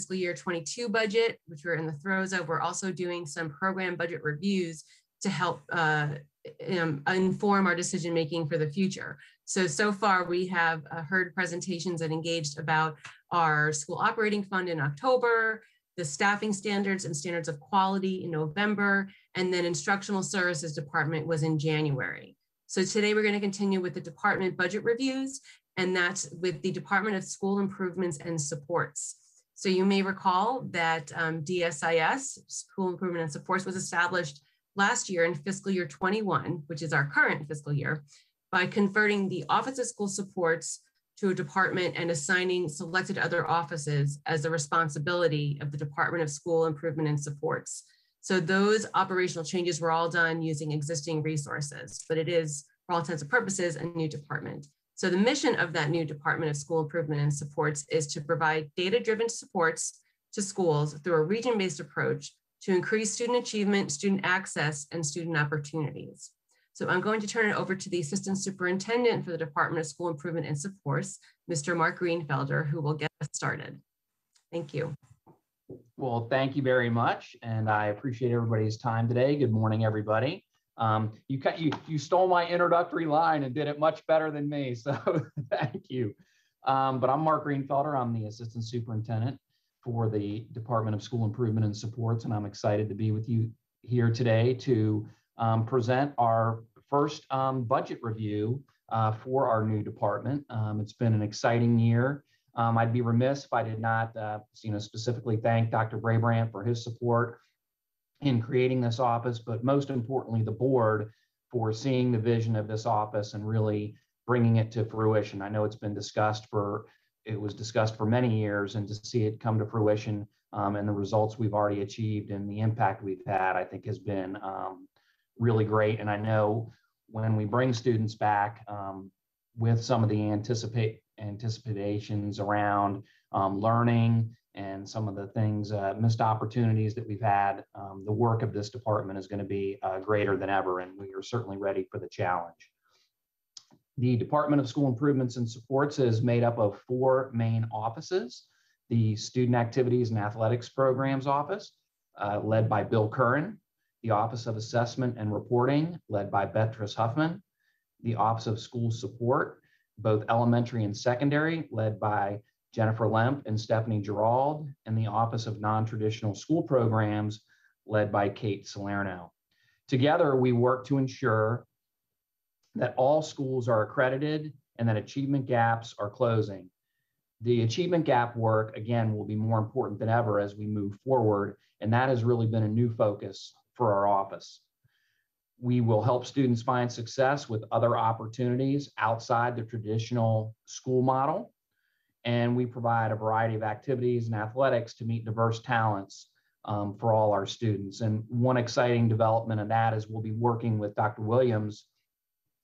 fiscal year 22 budget, which we're in the throes of, we're also doing some program budget reviews to help uh, um, inform our decision making for the future. So, so far we have uh, heard presentations and engaged about our school operating fund in October, the staffing standards and standards of quality in November, and then instructional services department was in January. So today we're going to continue with the department budget reviews, and that's with the Department of School Improvements and Supports. So you may recall that um, DSIS, School Improvement and Supports, was established last year in fiscal year 21, which is our current fiscal year, by converting the Office of School Supports to a department and assigning selected other offices as the responsibility of the Department of School Improvement and Supports. So those operational changes were all done using existing resources, but it is, for all intents and purposes, a new department. So the mission of that new Department of School Improvement and Supports is to provide data-driven supports to schools through a region-based approach to increase student achievement, student access, and student opportunities. So I'm going to turn it over to the Assistant Superintendent for the Department of School Improvement and Supports, Mr. Mark Greenfelder, who will get us started. Thank you. Well, thank you very much. And I appreciate everybody's time today. Good morning, everybody. Um, you, you, you stole my introductory line and did it much better than me. So thank you. Um, but I'm Mark Greenfelder. I'm the Assistant Superintendent for the Department of School Improvement and Supports. And I'm excited to be with you here today to um, present our first um, budget review uh, for our new department. Um, it's been an exciting year. Um, I'd be remiss if I did not, uh, you know, specifically thank Dr. Brabrand for his support in creating this office, but most importantly, the board for seeing the vision of this office and really bringing it to fruition. I know it's been discussed for, it was discussed for many years, and to see it come to fruition um, and the results we've already achieved and the impact we've had, I think has been um, really great. And I know when we bring students back um, with some of the anticipate anticipations around um, learning and some of the things, uh, missed opportunities that we've had, um, the work of this department is going to be uh, greater than ever, and we are certainly ready for the challenge. The Department of School Improvements and Supports is made up of four main offices. The Student Activities and Athletics Programs Office, uh, led by Bill Curran, the Office of Assessment and Reporting, led by Beatrice Huffman, the Office of School Support, both elementary and secondary, led by Jennifer Lemp and Stephanie Gerald, and the Office of Non-Traditional School Programs, led by Kate Salerno. Together, we work to ensure that all schools are accredited and that achievement gaps are closing. The achievement gap work, again, will be more important than ever as we move forward, and that has really been a new focus for our office. We will help students find success with other opportunities outside the traditional school model. And we provide a variety of activities and athletics to meet diverse talents um, for all our students. And one exciting development of that is we'll be working with Dr. Williams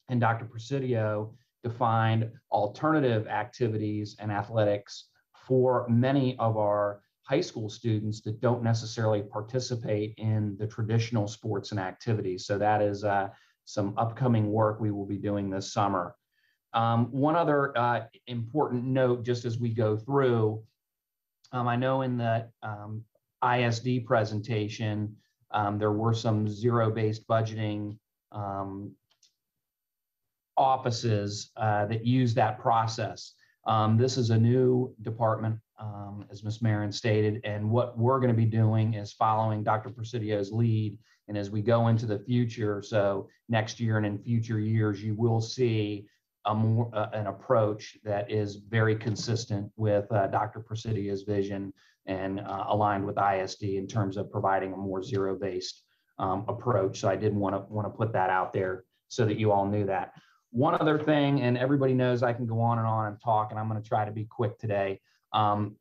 and Dr. Presidio to find alternative activities and athletics for many of our high school students that don't necessarily participate in the traditional sports and activities. So that is uh, some upcoming work we will be doing this summer. Um, one other uh, important note, just as we go through, um, I know in the um, ISD presentation, um, there were some zero-based budgeting um, offices uh, that use that process. Um, this is a new department as Ms. Marin stated. And what we're going to be doing is following Dr. Presidio's lead. And as we go into the future, so next year and in future years, you will see a more uh, an approach that is very consistent with uh, Dr. Presidio's vision and uh, aligned with ISD in terms of providing a more zero-based um, approach. So I did want to want to put that out there so that you all knew that. One other thing, and everybody knows I can go on and on and talk, and I'm going to try to be quick today. Um,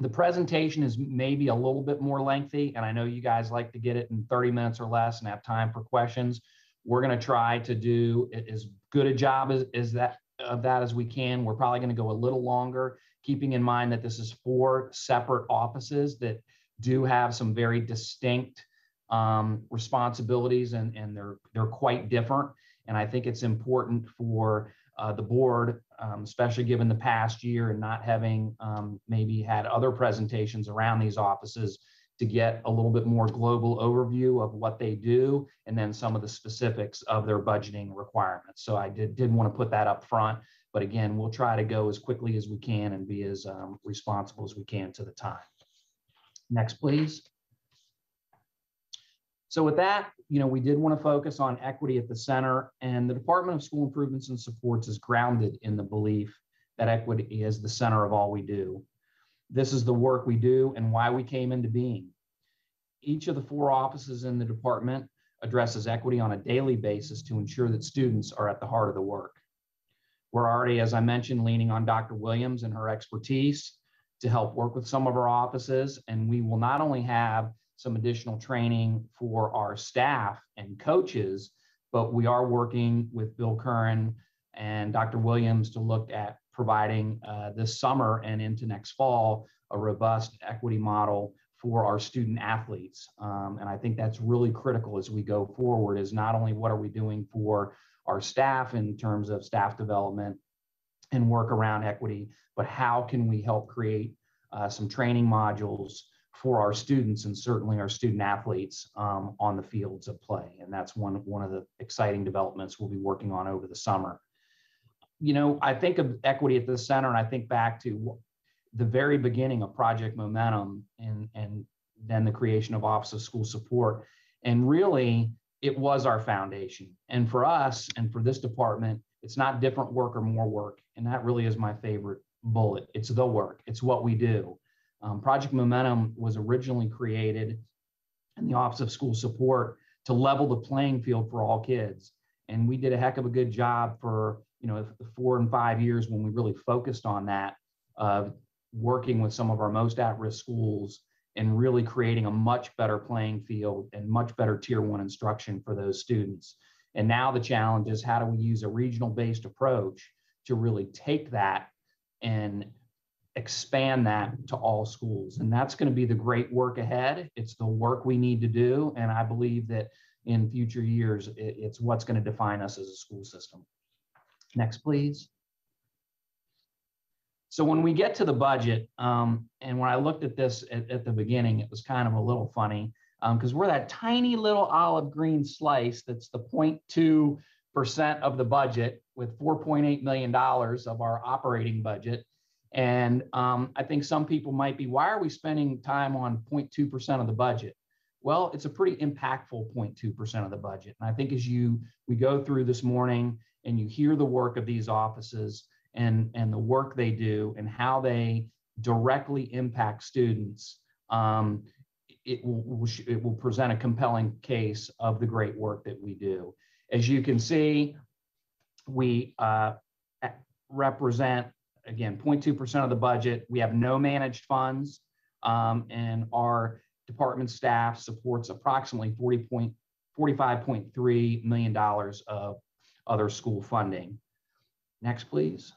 the presentation is maybe a little bit more lengthy, and I know you guys like to get it in 30 minutes or less and have time for questions. We're going to try to do as good a job as, as that of that as we can. We're probably going to go a little longer, keeping in mind that this is four separate offices that do have some very distinct um, responsibilities, and, and they're they're quite different. And I think it's important for uh, the board, um, especially given the past year and not having um, maybe had other presentations around these offices to get a little bit more global overview of what they do and then some of the specifics of their budgeting requirements. So I did, did want to put that up front, but again, we'll try to go as quickly as we can and be as um, responsible as we can to the time. Next, please. So with that, you know, we did want to focus on equity at the center and the Department of School Improvements and Supports is grounded in the belief that equity is the center of all we do. This is the work we do and why we came into being. Each of the four offices in the department addresses equity on a daily basis to ensure that students are at the heart of the work. We're already, as I mentioned, leaning on Dr. Williams and her expertise to help work with some of our offices. And we will not only have some additional training for our staff and coaches, but we are working with Bill Curran and Dr. Williams to look at providing uh, this summer and into next fall a robust equity model for our student athletes. Um, and I think that's really critical as we go forward is not only what are we doing for our staff in terms of staff development and work around equity, but how can we help create uh, some training modules for our students and certainly our student athletes um, on the fields of play. And that's one, one of the exciting developments we'll be working on over the summer. You know, I think of equity at the center and I think back to the very beginning of Project Momentum and, and then the creation of Office of School Support. And really, it was our foundation. And for us and for this department, it's not different work or more work. And that really is my favorite bullet. It's the work, it's what we do. Um, Project Momentum was originally created in the Office of School Support to level the playing field for all kids. And we did a heck of a good job for, you know, four and five years when we really focused on that, uh, working with some of our most at-risk schools and really creating a much better playing field and much better tier one instruction for those students. And now the challenge is how do we use a regional based approach to really take that and expand that to all schools. And that's going to be the great work ahead. It's the work we need to do. And I believe that in future years, it's what's going to define us as a school system. Next, please. So when we get to the budget, um, and when I looked at this at, at, the beginning, it was kind of a little funny because um, we're that tiny little olive green slice that's the 0.2% of the budget with $4.8 million of our operating budget. And um, I think some people might be, why are we spending time on 0.2% of the budget? Well, it's a pretty impactful 0.2% of the budget. And I think as you we go through this morning and you hear the work of these offices and, and the work they do and how they directly impact students, um, it will, it will present a compelling case of the great work that we do. As you can see, we uh, represent again, 0.2% of the budget. We have no managed funds, um, and our department staff supports approximately 40 point, $45.3 million of other school funding. Next, please.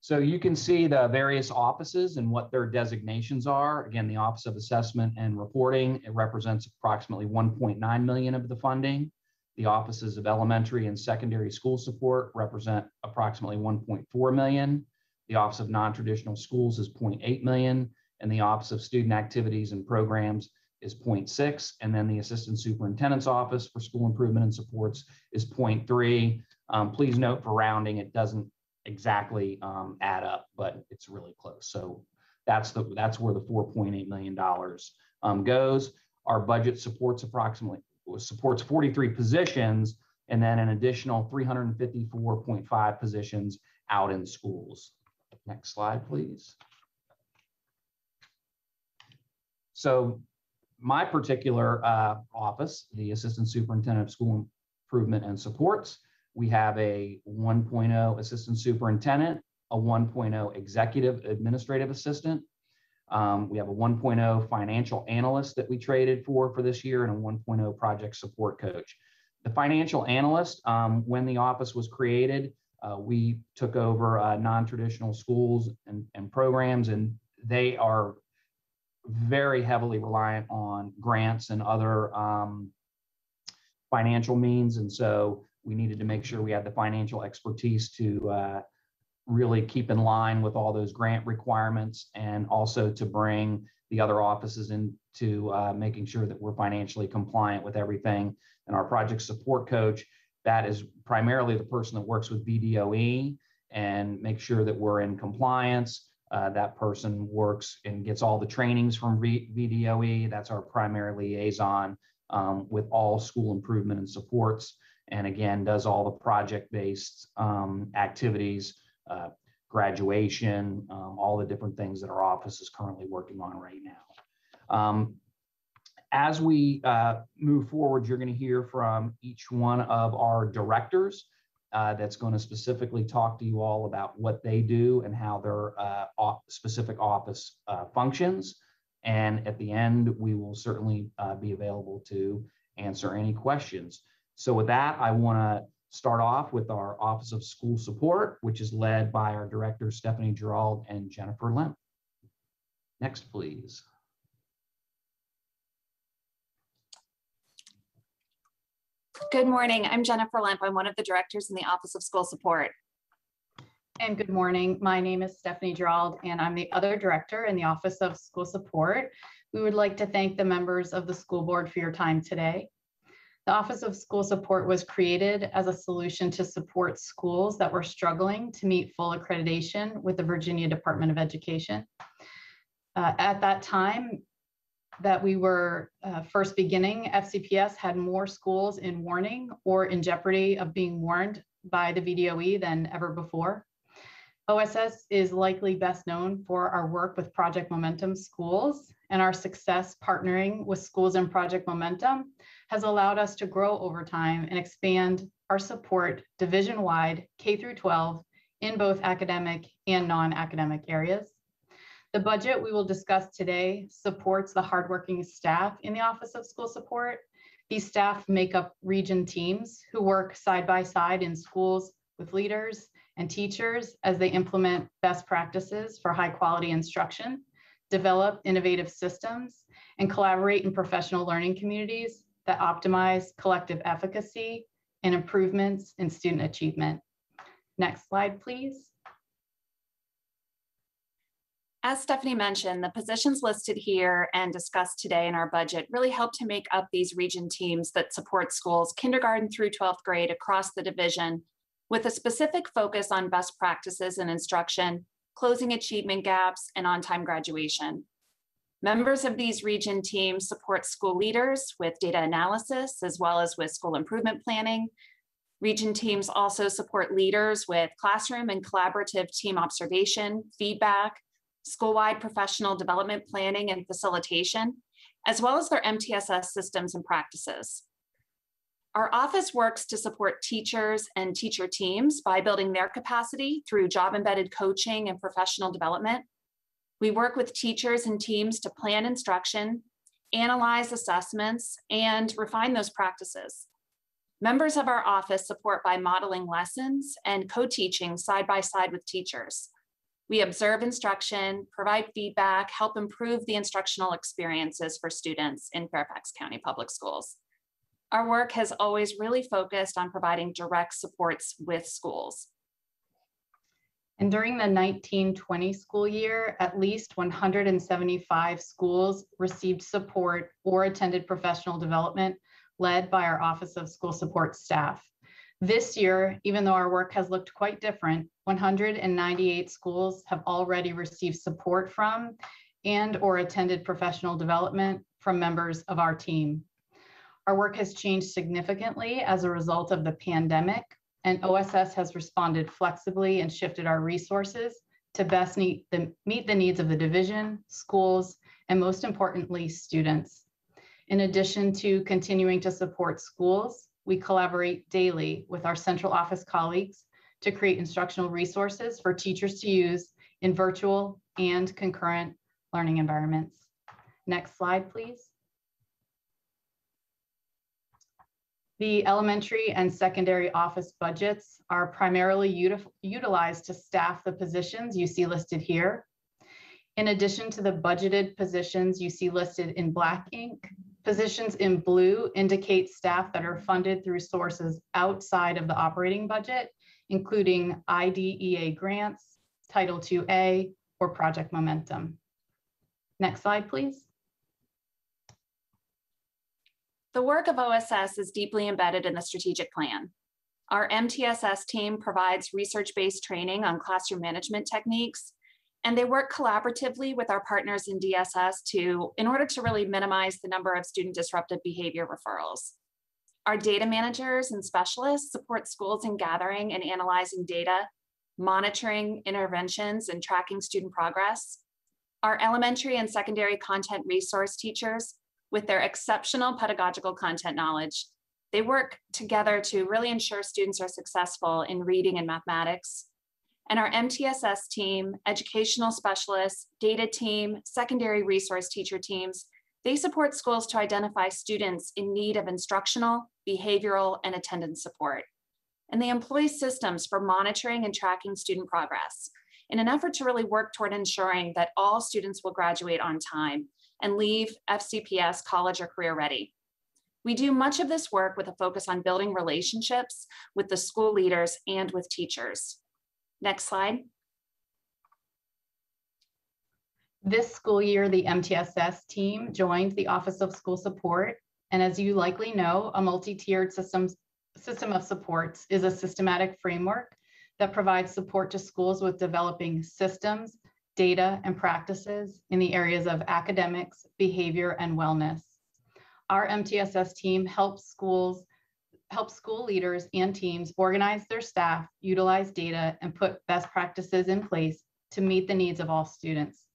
So you can see the various offices and what their designations are. Again, the Office of Assessment and Reporting, it represents approximately 1.9 million of the funding. The offices of elementary and secondary school support represent approximately 1.4 million. The Office of Non-Traditional Schools is 0.8 million, and the Office of Student Activities and Programs is 0.6, and then the Assistant Superintendent's Office for School Improvement and Supports is 0.3. Um, please note for rounding, it doesn't exactly um, add up, but it's really close. So that's the that's where the 4.8 million dollars um, goes. Our budget supports approximately supports 43 positions and then an additional 354.5 positions out in schools. Next slide, please. So my particular uh, office, the Assistant Superintendent of School Improvement and Supports, we have a 1.0 Assistant Superintendent, a 1.0 Executive Administrative Assistant, um, we have a 1.0 financial analyst that we traded for for this year and a 1.0 project support coach. The financial analyst, um, when the office was created, uh, we took over uh, non-traditional schools and, and programs, and they are very heavily reliant on grants and other um, financial means. And so we needed to make sure we had the financial expertise to uh, really keep in line with all those grant requirements and also to bring the other offices into uh, making sure that we're financially compliant with everything. And our project support coach, that is primarily the person that works with VDOE and make sure that we're in compliance. Uh, that person works and gets all the trainings from VDOE. That's our primary liaison um, with all school improvement and supports. And again, does all the project-based um, activities, uh, graduation, um, all the different things that our office is currently working on right now. Um, as we uh, move forward, you're going to hear from each one of our directors uh, that's going to specifically talk to you all about what they do and how their uh, specific office uh, functions. And at the end, we will certainly uh, be available to answer any questions. So with that, I want to start off with our Office of School Support, which is led by our directors, Stephanie Gerald and Jennifer Lemp. Next, please. Good morning. I'm Jennifer Lemp. I'm one of the directors in the Office of School Support. And good morning. My name is Stephanie Gerald, and I'm the other director in the Office of School Support. We would like to thank the members of the school board for your time today. The Office of School Support was created as a solution to support schools that were struggling to meet full accreditation with the Virginia Department of Education. Uh, at that time, that we were uh, first beginning, FCPS had more schools in warning or in jeopardy of being warned by the VDOE than ever before. OSS is likely best known for our work with Project Momentum schools and our success partnering with schools in Project Momentum has allowed us to grow over time and expand our support division-wide K through 12 in both academic and non-academic areas. The budget we will discuss today supports the hardworking staff in the Office of School Support. These staff make up region teams who work side by side in schools with leaders and teachers as they implement best practices for high quality instruction, develop innovative systems, and collaborate in professional learning communities that optimize collective efficacy and improvements in student achievement. Next slide, please. As Stephanie mentioned, the positions listed here and discussed today in our budget really help to make up these region teams that support schools kindergarten through 12th grade across the division with a specific focus on best practices in instruction, closing achievement gaps, and on-time graduation. Members of these region teams support school leaders with data analysis as well as with school improvement planning. Region teams also support leaders with classroom and collaborative team observation, feedback, school-wide professional development planning and facilitation, as well as their MTSS systems and practices. Our office works to support teachers and teacher teams by building their capacity through job embedded coaching and professional development. We work with teachers and teams to plan instruction, analyze assessments, and refine those practices. Members of our office support by modeling lessons and co-teaching side by side with teachers. We observe instruction, provide feedback, help improve the instructional experiences for students in Fairfax County Public Schools. Our work has always really focused on providing direct supports with schools. And during the 1920 school year, at least 175 schools received support or attended professional development led by our Office of School Support staff. This year, even though our work has looked quite different, 198 schools have already received support from and or attended professional development from members of our team. Our work has changed significantly as a result of the pandemic, and OSS has responded flexibly and shifted our resources to best meet the, meet the needs of the division, schools, and most importantly, students. In addition to continuing to support schools, we collaborate daily with our central office colleagues to create instructional resources for teachers to use in virtual and concurrent learning environments. Next slide, please. The elementary and secondary office budgets are primarily utilized to staff the positions you see listed here. In addition to the budgeted positions you see listed in black ink, Positions in blue indicate staff that are funded through sources outside of the operating budget, including IDEA grants, Title IIA, or Project Momentum. Next slide, please. The work of OSS is deeply embedded in the strategic plan. Our MTSS team provides research-based training on classroom management techniques, and they work collaboratively with our partners in DSS to, in order to really minimize the number of student disruptive behavior referrals. Our data managers and specialists support schools in gathering and analyzing data, monitoring interventions and tracking student progress. Our elementary and secondary content resource teachers with their exceptional pedagogical content knowledge. They work together to really ensure students are successful in reading and mathematics. And our MTSS team, educational specialists, data team, secondary resource teacher teams, they support schools to identify students in need of instructional, behavioral, and attendance support. And they employ systems for monitoring and tracking student progress in an effort to really work toward ensuring that all students will graduate on time and leave FCPS college or career ready. We do much of this work with a focus on building relationships with the school leaders and with teachers. Next slide. This school year, the MTSS team joined the Office of School Support. And as you likely know, a multi-tiered systems, system of supports is a systematic framework that provides support to schools with developing systems data, and practices in the areas of academics, behavior, and wellness. Our MTSS team helps schools help school leaders and teams organize their staff, utilize data, and put best practices in place to meet the needs of all students.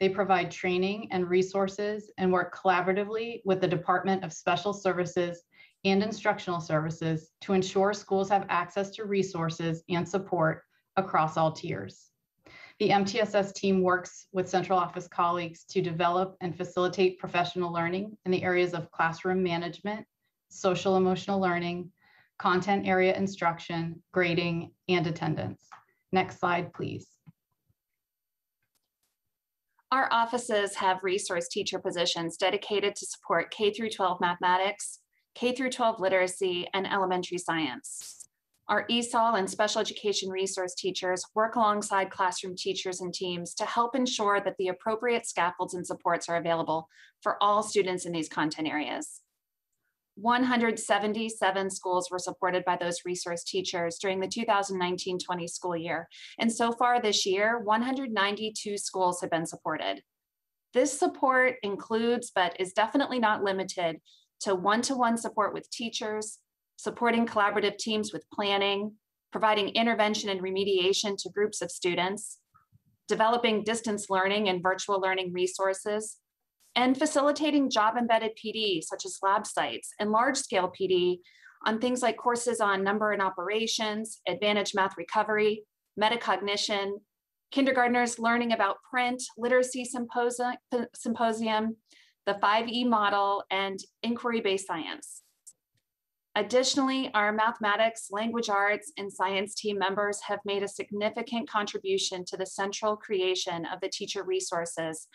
They provide training and resources and work collaboratively with the Department of Special Services and Instructional Services to ensure schools have access to resources and support across all tiers. The MTSS team works with central office colleagues to develop and facilitate professional learning in the areas of classroom management, social emotional learning, content area instruction, grading, and attendance. Next slide, please. Our offices have resource teacher positions dedicated to support K through 12 mathematics, K through 12 literacy, and elementary science. Our ESOL and special education resource teachers work alongside classroom teachers and teams to help ensure that the appropriate scaffolds and supports are available for all students in these content areas. 177 schools were supported by those resource teachers during the 2019-20 school year. And so far this year, 192 schools have been supported. This support includes, but is definitely not limited to one-to-one support with teachers, supporting collaborative teams with planning, providing intervention and remediation to groups of students, developing distance learning and virtual learning resources, and facilitating job embedded PD, such as lab sites and large scale PD on things like courses on number and operations, advantage math recovery, metacognition, kindergartners learning about print, literacy symposium, symposium the 5E model, and inquiry-based science. Additionally, our mathematics, language arts, and science team members have made a significant contribution to the central creation of the teacher resources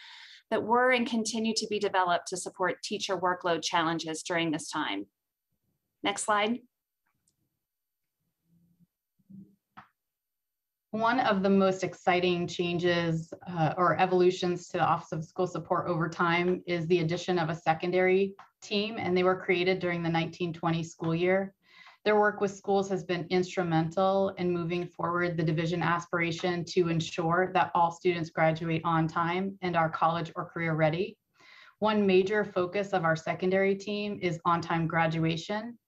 that were and continue to be developed to support teacher workload challenges during this time. Next slide. One of the most exciting changes uh, or evolutions to the Office of School Support over time is the addition of a secondary team, and they were created during the 1920 school year. Their work with schools has been instrumental in moving forward the division aspiration to ensure that all students graduate on time and are college or career ready. One major focus of our secondary team is on-time graduation.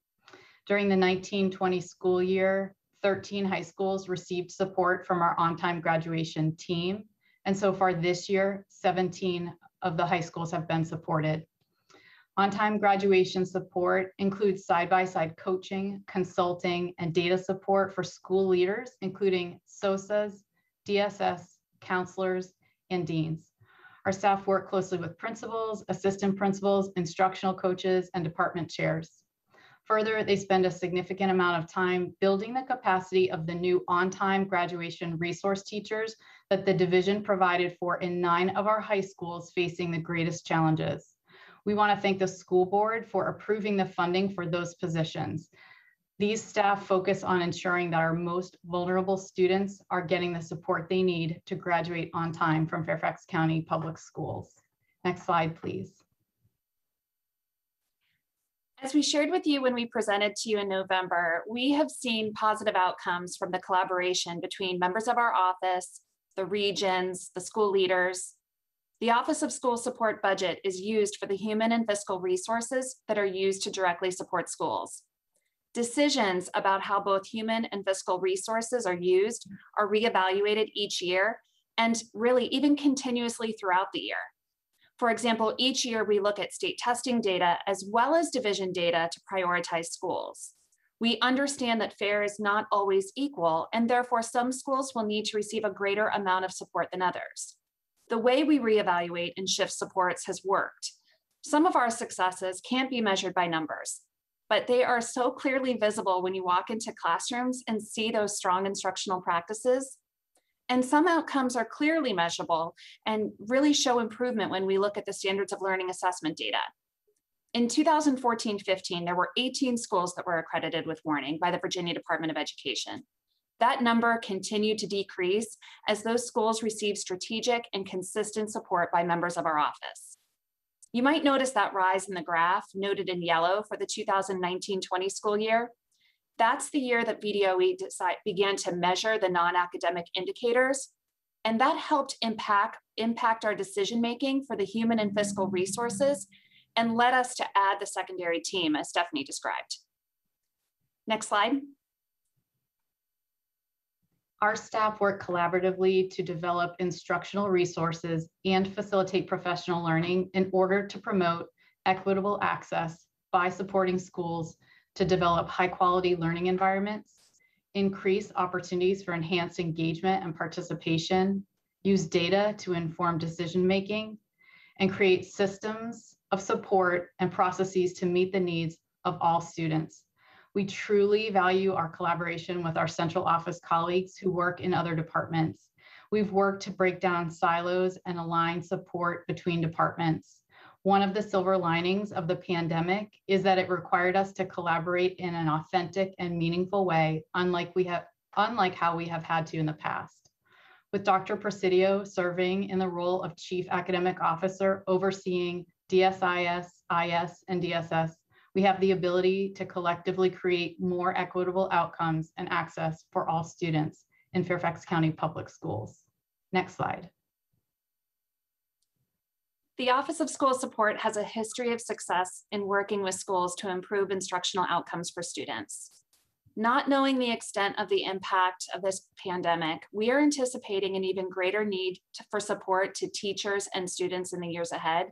During the 1920 school year, 13 high schools received support from our on-time graduation team. And so far this year, 17 of the high schools have been supported. On-time graduation support includes side-by-side coaching, consulting, and data support for school leaders, including SOSAs, DSS, counselors, and deans. Our staff work closely with principals, assistant principals, instructional coaches, and department chairs. Further, they spend a significant amount of time building the capacity of the new on-time graduation resource teachers that the division provided for in nine of our high schools facing the greatest challenges. We want to thank the school board for approving the funding for those positions. These staff focus on ensuring that our most vulnerable students are getting the support they need to graduate on time from Fairfax County Public Schools. Next slide, please. As we shared with you when we presented to you in November, we have seen positive outcomes from the collaboration between members of our office, the regions, the school leaders. The Office of School Support budget is used for the human and fiscal resources that are used to directly support schools. Decisions about how both human and fiscal resources are used are reevaluated each year and really even continuously throughout the year. For example, each year we look at state testing data as well as division data to prioritize schools. We understand that fair is not always equal, and therefore some schools will need to receive a greater amount of support than others. The way we reevaluate and shift supports has worked. Some of our successes can't be measured by numbers, but they are so clearly visible when you walk into classrooms and see those strong instructional practices and some outcomes are clearly measurable and really show improvement when we look at the standards of learning assessment data. In 2014-15, there were 18 schools that were accredited with warning by the Virginia Department of Education. That number continued to decrease as those schools received strategic and consistent support by members of our office. You might notice that rise in the graph noted in yellow for the 2019-20 school year that's the year that VDOE decide, began to measure the non-academic indicators. And that helped impact, impact our decision-making for the human and fiscal resources and led us to add the secondary team as Stephanie described. Next slide. Our staff work collaboratively to develop instructional resources and facilitate professional learning in order to promote equitable access by supporting schools to develop high quality learning environments, increase opportunities for enhanced engagement and participation, use data to inform decision making, and create systems of support and processes to meet the needs of all students. We truly value our collaboration with our central office colleagues who work in other departments. We've worked to break down silos and align support between departments. One of the silver linings of the pandemic is that it required us to collaborate in an authentic and meaningful way, unlike we have unlike how we have had to in the past. With Dr. Presidio serving in the role of Chief Academic Officer overseeing DSIS, IS, and DSS, we have the ability to collectively create more equitable outcomes and access for all students in Fairfax County Public Schools. Next slide. The Office of School Support has a history of success in working with schools to improve instructional outcomes for students. Not knowing the extent of the impact of this pandemic, we are anticipating an even greater need to, for support to teachers and students in the years ahead.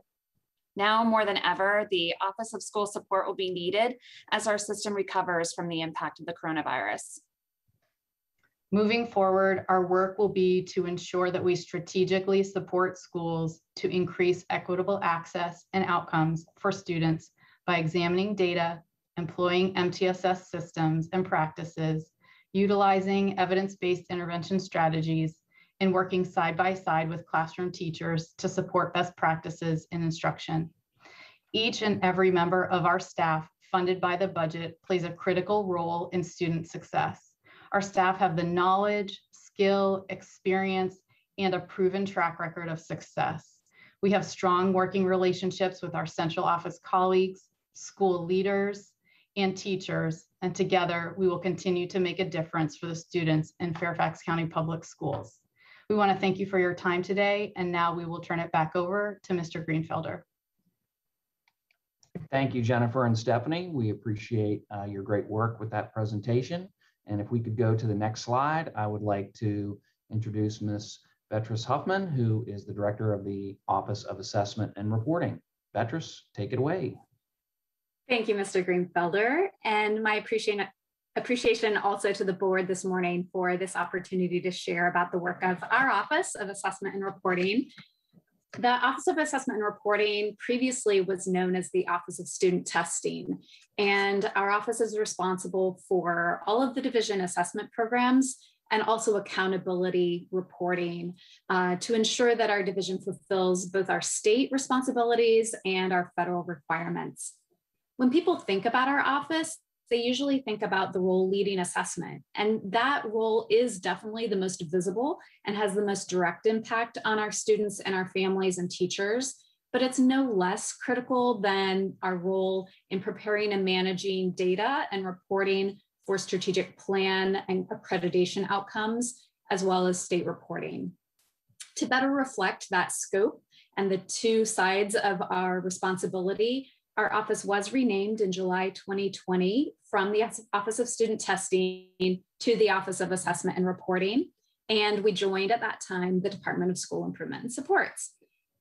Now more than ever, the Office of School Support will be needed as our system recovers from the impact of the coronavirus. Moving forward, our work will be to ensure that we strategically support schools to increase equitable access and outcomes for students by examining data, employing MTSS systems and practices, utilizing evidence-based intervention strategies, and working side by side with classroom teachers to support best practices in instruction. Each and every member of our staff funded by the budget plays a critical role in student success. Our staff have the knowledge, skill, experience, and a proven track record of success. We have strong working relationships with our central office colleagues, school leaders, and teachers, and together we will continue to make a difference for the students in Fairfax County Public Schools. We want to thank you for your time today, and now we will turn it back over to Mr. Greenfelder. Thank you, Jennifer and Stephanie. We appreciate uh, your great work with that presentation. And if we could go to the next slide, I would like to introduce Ms. Beatrice Huffman, who is the Director of the Office of Assessment and Reporting. Beatrice, take it away. Thank you, Mr. Greenfelder, and my appreciation appreciation also to the board this morning for this opportunity to share about the work of our Office of Assessment and Reporting. The Office of Assessment and Reporting previously was known as the Office of Student Testing, and our office is responsible for all of the division assessment programs and also accountability reporting uh, to ensure that our division fulfills both our state responsibilities and our federal requirements. When people think about our office, they usually think about the role leading assessment. And that role is definitely the most visible and has the most direct impact on our students and our families and teachers. But it's no less critical than our role in preparing and managing data and reporting for strategic plan and accreditation outcomes, as well as state reporting. To better reflect that scope and the two sides of our responsibility, our office was renamed in July 2020 from the Office of Student Testing to the Office of Assessment and Reporting. And we joined at that time the Department of School Improvement and Supports.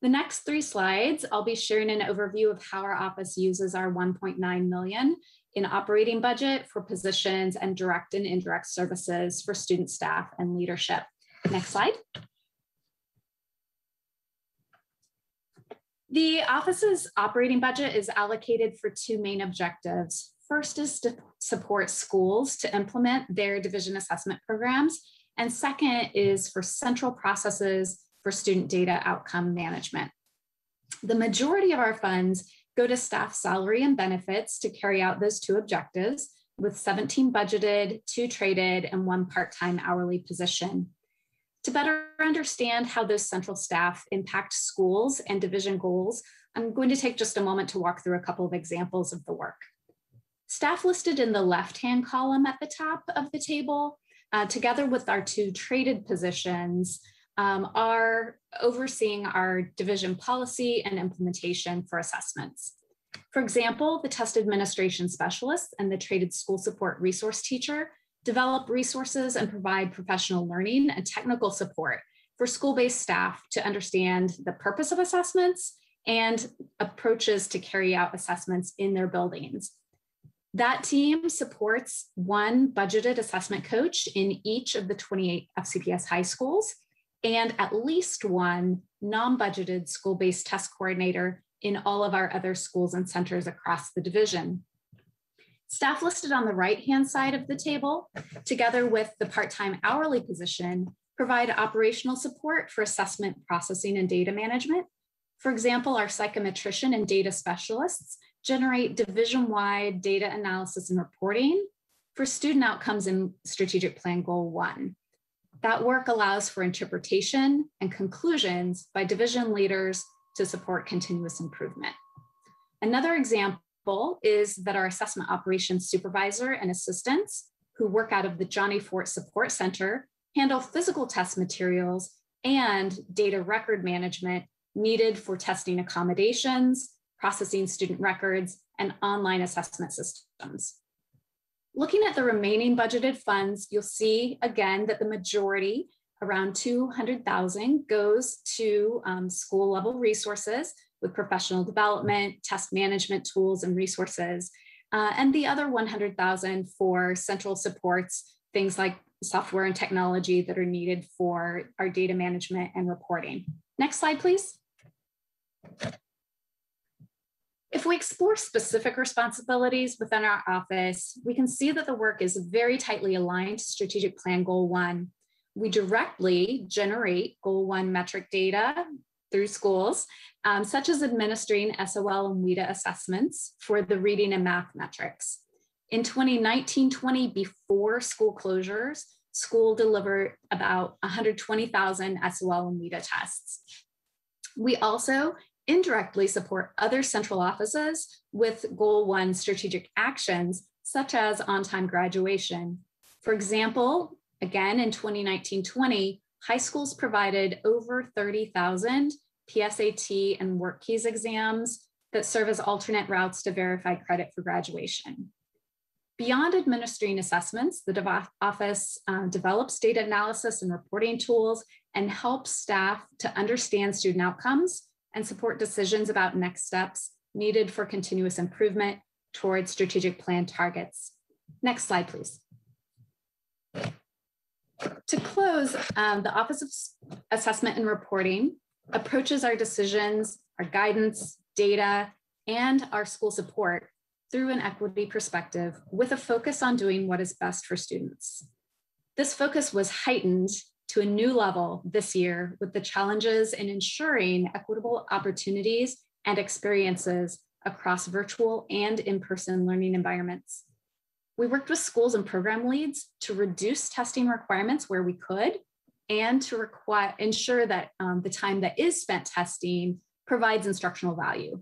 The next three slides, I'll be sharing an overview of how our office uses our 1.9 million in operating budget for positions and direct and indirect services for student staff and leadership. Next slide. The office's operating budget is allocated for two main objectives. First is to support schools to implement their division assessment programs. And second is for central processes for student data outcome management. The majority of our funds go to staff salary and benefits to carry out those two objectives with 17 budgeted, two traded, and one part-time hourly position. To better understand how those central staff impact schools and division goals, I'm going to take just a moment to walk through a couple of examples of the work. Staff listed in the left-hand column at the top of the table, uh, together with our two traded positions, um, are overseeing our division policy and implementation for assessments. For example, the test administration specialist and the traded school support resource teacher develop resources and provide professional learning and technical support for school-based staff to understand the purpose of assessments and approaches to carry out assessments in their buildings. That team supports one budgeted assessment coach in each of the 28 FCPS high schools and at least one non-budgeted school-based test coordinator in all of our other schools and centers across the division. Staff listed on the right-hand side of the table, together with the part-time hourly position, provide operational support for assessment processing and data management. For example, our psychometrician and data specialists generate division-wide data analysis and reporting for student outcomes in strategic plan goal one. That work allows for interpretation and conclusions by division leaders to support continuous improvement. Another example is that our assessment operations supervisor and assistants who work out of the Johnny Fort Support Center handle physical test materials and data record management needed for testing accommodations, processing student records, and online assessment systems. Looking at the remaining budgeted funds, you'll see again that the majority, around 200,000, goes to um, school level resources with professional development, test management tools and resources, uh, and the other 100,000 for central supports, things like software and technology that are needed for our data management and reporting. Next slide, please. If we explore specific responsibilities within our office, we can see that the work is very tightly aligned to strategic plan goal one. We directly generate goal one metric data through schools, um, such as administering SOL and WIDA assessments for the reading and math metrics. In 2019-20, before school closures, school delivered about 120,000 SOL and WIDA tests. We also indirectly support other central offices with goal one strategic actions, such as on-time graduation. For example, again in 2019-20, high schools provided over 30,000 PSAT and WorkKeys exams that serve as alternate routes to verify credit for graduation. Beyond administering assessments, the office uh, develops data analysis and reporting tools and helps staff to understand student outcomes and support decisions about next steps needed for continuous improvement towards strategic plan targets. Next slide, please. To close, um, the Office of Assessment and Reporting approaches our decisions, our guidance, data, and our school support through an equity perspective with a focus on doing what is best for students. This focus was heightened to a new level this year with the challenges in ensuring equitable opportunities and experiences across virtual and in-person learning environments. We worked with schools and program leads to reduce testing requirements where we could and to require, ensure that um, the time that is spent testing provides instructional value.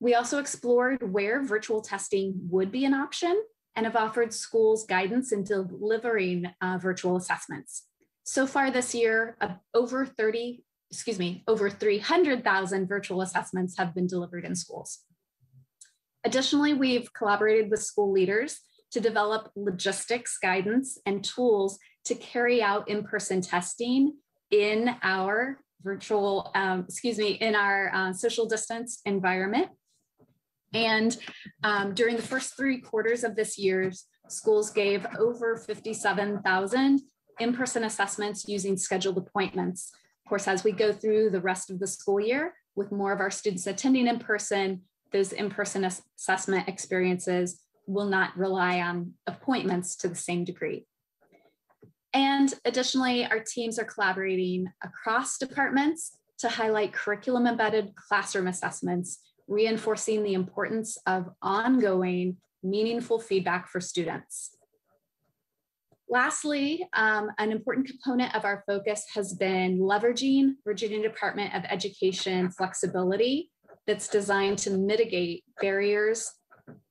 We also explored where virtual testing would be an option and have offered schools guidance in delivering uh, virtual assessments. So far this year, uh, over 30, excuse me, over 300,000 virtual assessments have been delivered in schools. Additionally, we've collaborated with school leaders to develop logistics guidance and tools to carry out in-person testing in our virtual, um, excuse me, in our uh, social distance environment. And um, during the first three quarters of this year, schools gave over 57,000 in-person assessments using scheduled appointments. Of course, as we go through the rest of the school year, with more of our students attending in person, those in-person assessment experiences will not rely on appointments to the same degree. And additionally, our teams are collaborating across departments to highlight curriculum embedded classroom assessments, reinforcing the importance of ongoing meaningful feedback for students. Lastly, um, an important component of our focus has been leveraging Virginia Department of Education flexibility that's designed to mitigate barriers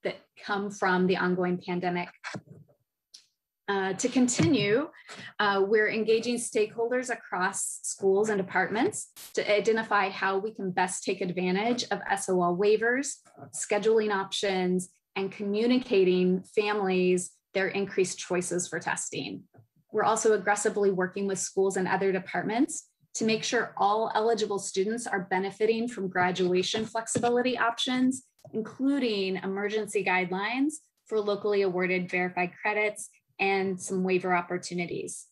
that come from the ongoing pandemic. Uh, to continue, uh, we're engaging stakeholders across schools and departments to identify how we can best take advantage of SOL waivers, scheduling options, and communicating families their increased choices for testing. We're also aggressively working with schools and other departments to make sure all eligible students are benefiting from graduation flexibility options, including emergency guidelines for locally awarded verified credits and some waiver opportunities.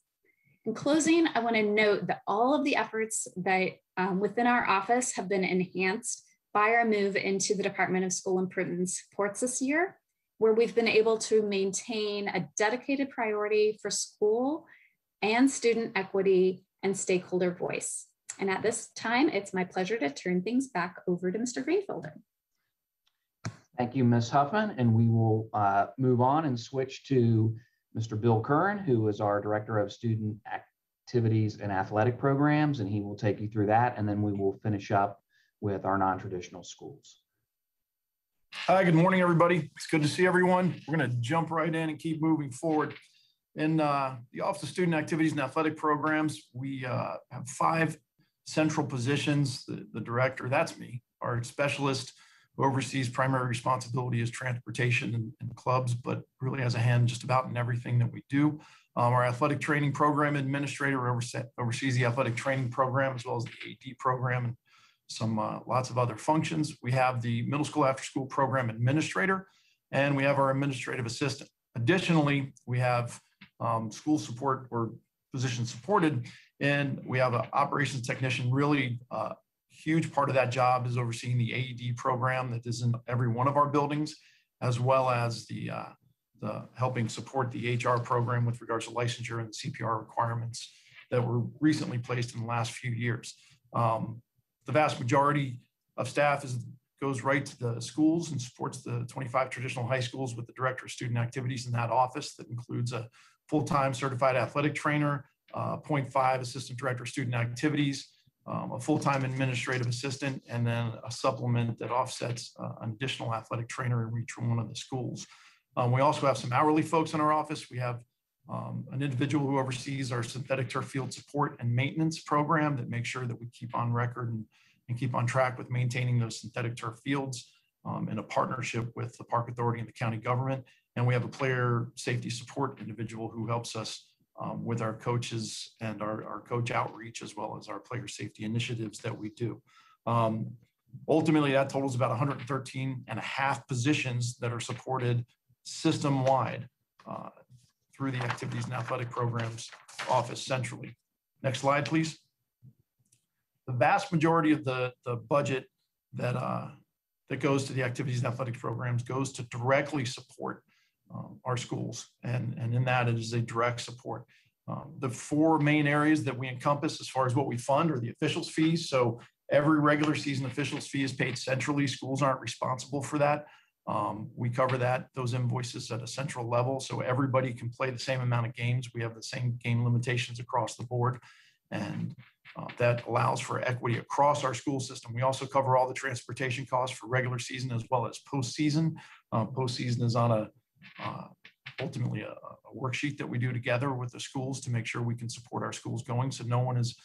In closing, I want to note that all of the efforts that um, within our office have been enhanced by our move into the Department of School Improvement Supports this year, where we've been able to maintain a dedicated priority for school and student equity and stakeholder voice. And at this time, it's my pleasure to turn things back over to Mr. Greenfelder. Thank you, Ms. Huffman. And we will uh, move on and switch to Mr. Bill Curran, who is our Director of Student Activities and Athletic Programs, and he will take you through that. And then we will finish up with our non-traditional schools. Hi, good morning, everybody. It's good to see everyone. We're going to jump right in and keep moving forward. In uh, the Office of Student Activities and Athletic Programs, we uh, have five central positions. The, the director, that's me, our specialist who oversees primary responsibility is transportation and, and, clubs, but really has a hand just about in everything that we do. Um, our athletic training program administrator overse oversees the athletic training program as well as the AD program and some uh, lots of other functions. We have the middle school after school program administrator, and we have our administrative assistant. Additionally, we have um, school support or physician supported. And we have an operations technician, really uh, huge part of that job is overseeing the AED program that is in every one of our buildings, as well as the, uh, the helping support the HR program with regards to licensure and the CPR requirements that were recently placed in the last few years. Um, the vast majority of staff is goes right to the schools and supports the 25 traditional high schools with the director of student activities in that office that includes a full-time certified athletic trainer, uh, 0.5 assistant director of student activities, um, a full-time administrative assistant, and then a supplement that offsets uh, an additional athletic trainer in each one of the schools. Um, we also have some hourly folks in our office. We have um, an individual who oversees our synthetic turf field support and maintenance program that makes sure that we keep on record and, and keep on track with maintaining those synthetic turf fields um, in a partnership with the park authority and the county government. And we have a player safety support individual who helps us um, with our coaches and our, our coach outreach, as well as our player safety initiatives that we do. Um, ultimately, that totals about 113 and a half positions that are supported system wide uh, through the activities and athletic programs office centrally. Next slide, please. The vast majority of the, the budget that, uh, that goes to the activities and athletics programs goes to directly support um, our schools. And, and in that, it is a direct support. Um, the four main areas that we encompass as far as what we fund are the officials fees. So every regular season officials fee is paid centrally. Schools aren't responsible for that. Um, we cover that, those invoices at a central level. So everybody can play the same amount of games. We have the same game limitations across the board. And uh, that allows for equity across our school system. We also cover all the transportation costs for regular season as well as postseason. Uh, postseason is on a uh, ultimately a, a, worksheet that we do together with the schools to make sure we can support our schools going. So no one is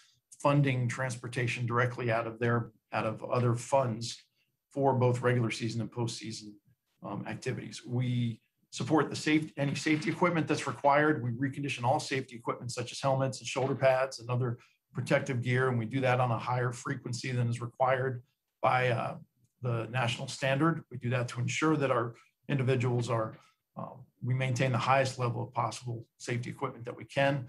funding transportation directly out of their out of other funds for both regular season and postseason um, activities. We support the safety any safety equipment that's required. We recondition all safety equipment such as helmets and shoulder pads and other protective gear, and we do that on a higher frequency than is required by uh, the national standard. We do that to ensure that our individuals are um, we maintain the highest level of possible safety equipment that we can.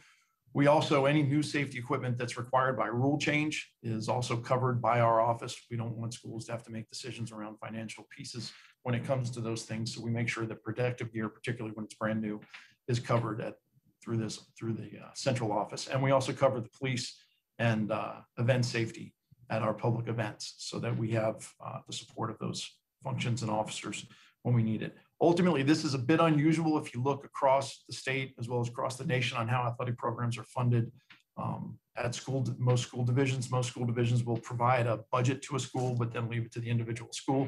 We also, any new safety equipment that's required by rule change is also covered by our office. We don't want schools to have to make decisions around financial pieces when it comes to those things. So we make sure that protective gear, particularly when it's brand new, is covered at through this through the uh, central office. And we also cover the police and uh, event safety at our public events so that we have uh, the support of those functions and officers when we need it. Ultimately, this is a bit unusual if you look across the state as well as across the nation on how athletic programs are funded um, at school, most school divisions. Most school divisions will provide a budget to a school, but then leave it to the individual school.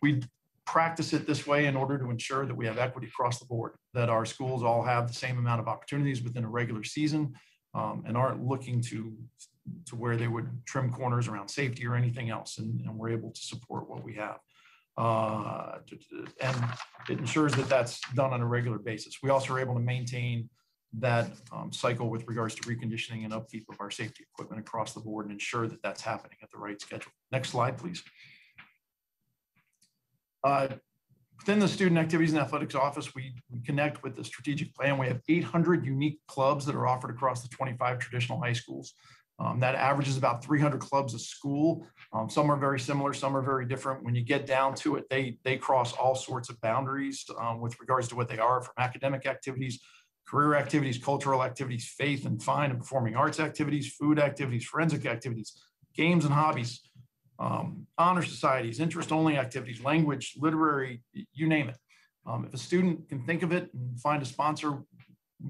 We practice it this way in order to ensure that we have equity across the board, that our schools all have the same amount of opportunities within a regular season um, and aren't looking to, to where they would trim corners around safety or anything else. And, and we're able to support what we have. Uh, and it ensures that that's done on a regular basis. We also are able to maintain that um, cycle with regards to reconditioning and upkeep of our safety equipment across the board and ensure that that's happening at the right schedule. Next slide, please. Uh, within the Student Activities and Athletics Office, we, we connect with the strategic plan. We have 800 unique clubs that are offered across the 25 traditional high schools. Um, that averages about 300 clubs a school. Um, some are very similar, some are very different. When you get down to it, they, they cross all sorts of boundaries um, with regards to what they are from academic activities, career activities, cultural activities, faith and fine and performing arts activities, food activities, forensic activities, games and hobbies, um, honor societies, interest-only activities, language, literary, you name it. Um, if a student can think of it and find a sponsor,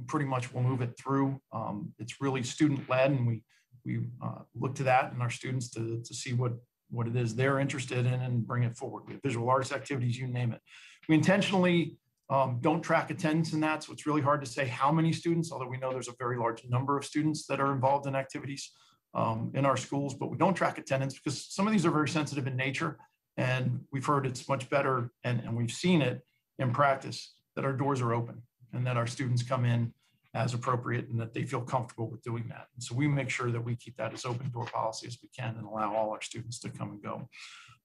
pretty much we'll move it through. Um, it's really student-led and we we uh, look to that and our students to, to see what, what it is they're interested in and bring it forward. We have visual arts activities, you name it. We intentionally um, don't track attendance in that, so it's really hard to say how many students, although we know there's a very large number of students that are involved in activities um, in our schools, but we don't track attendance because some of these are very sensitive in nature. And we've heard it's much better, and, and we've seen it in practice, that our doors are open and that our students come in as appropriate and that they feel comfortable with doing that. And so we make sure that we keep that as open door policy as we can and allow all our students to come and go.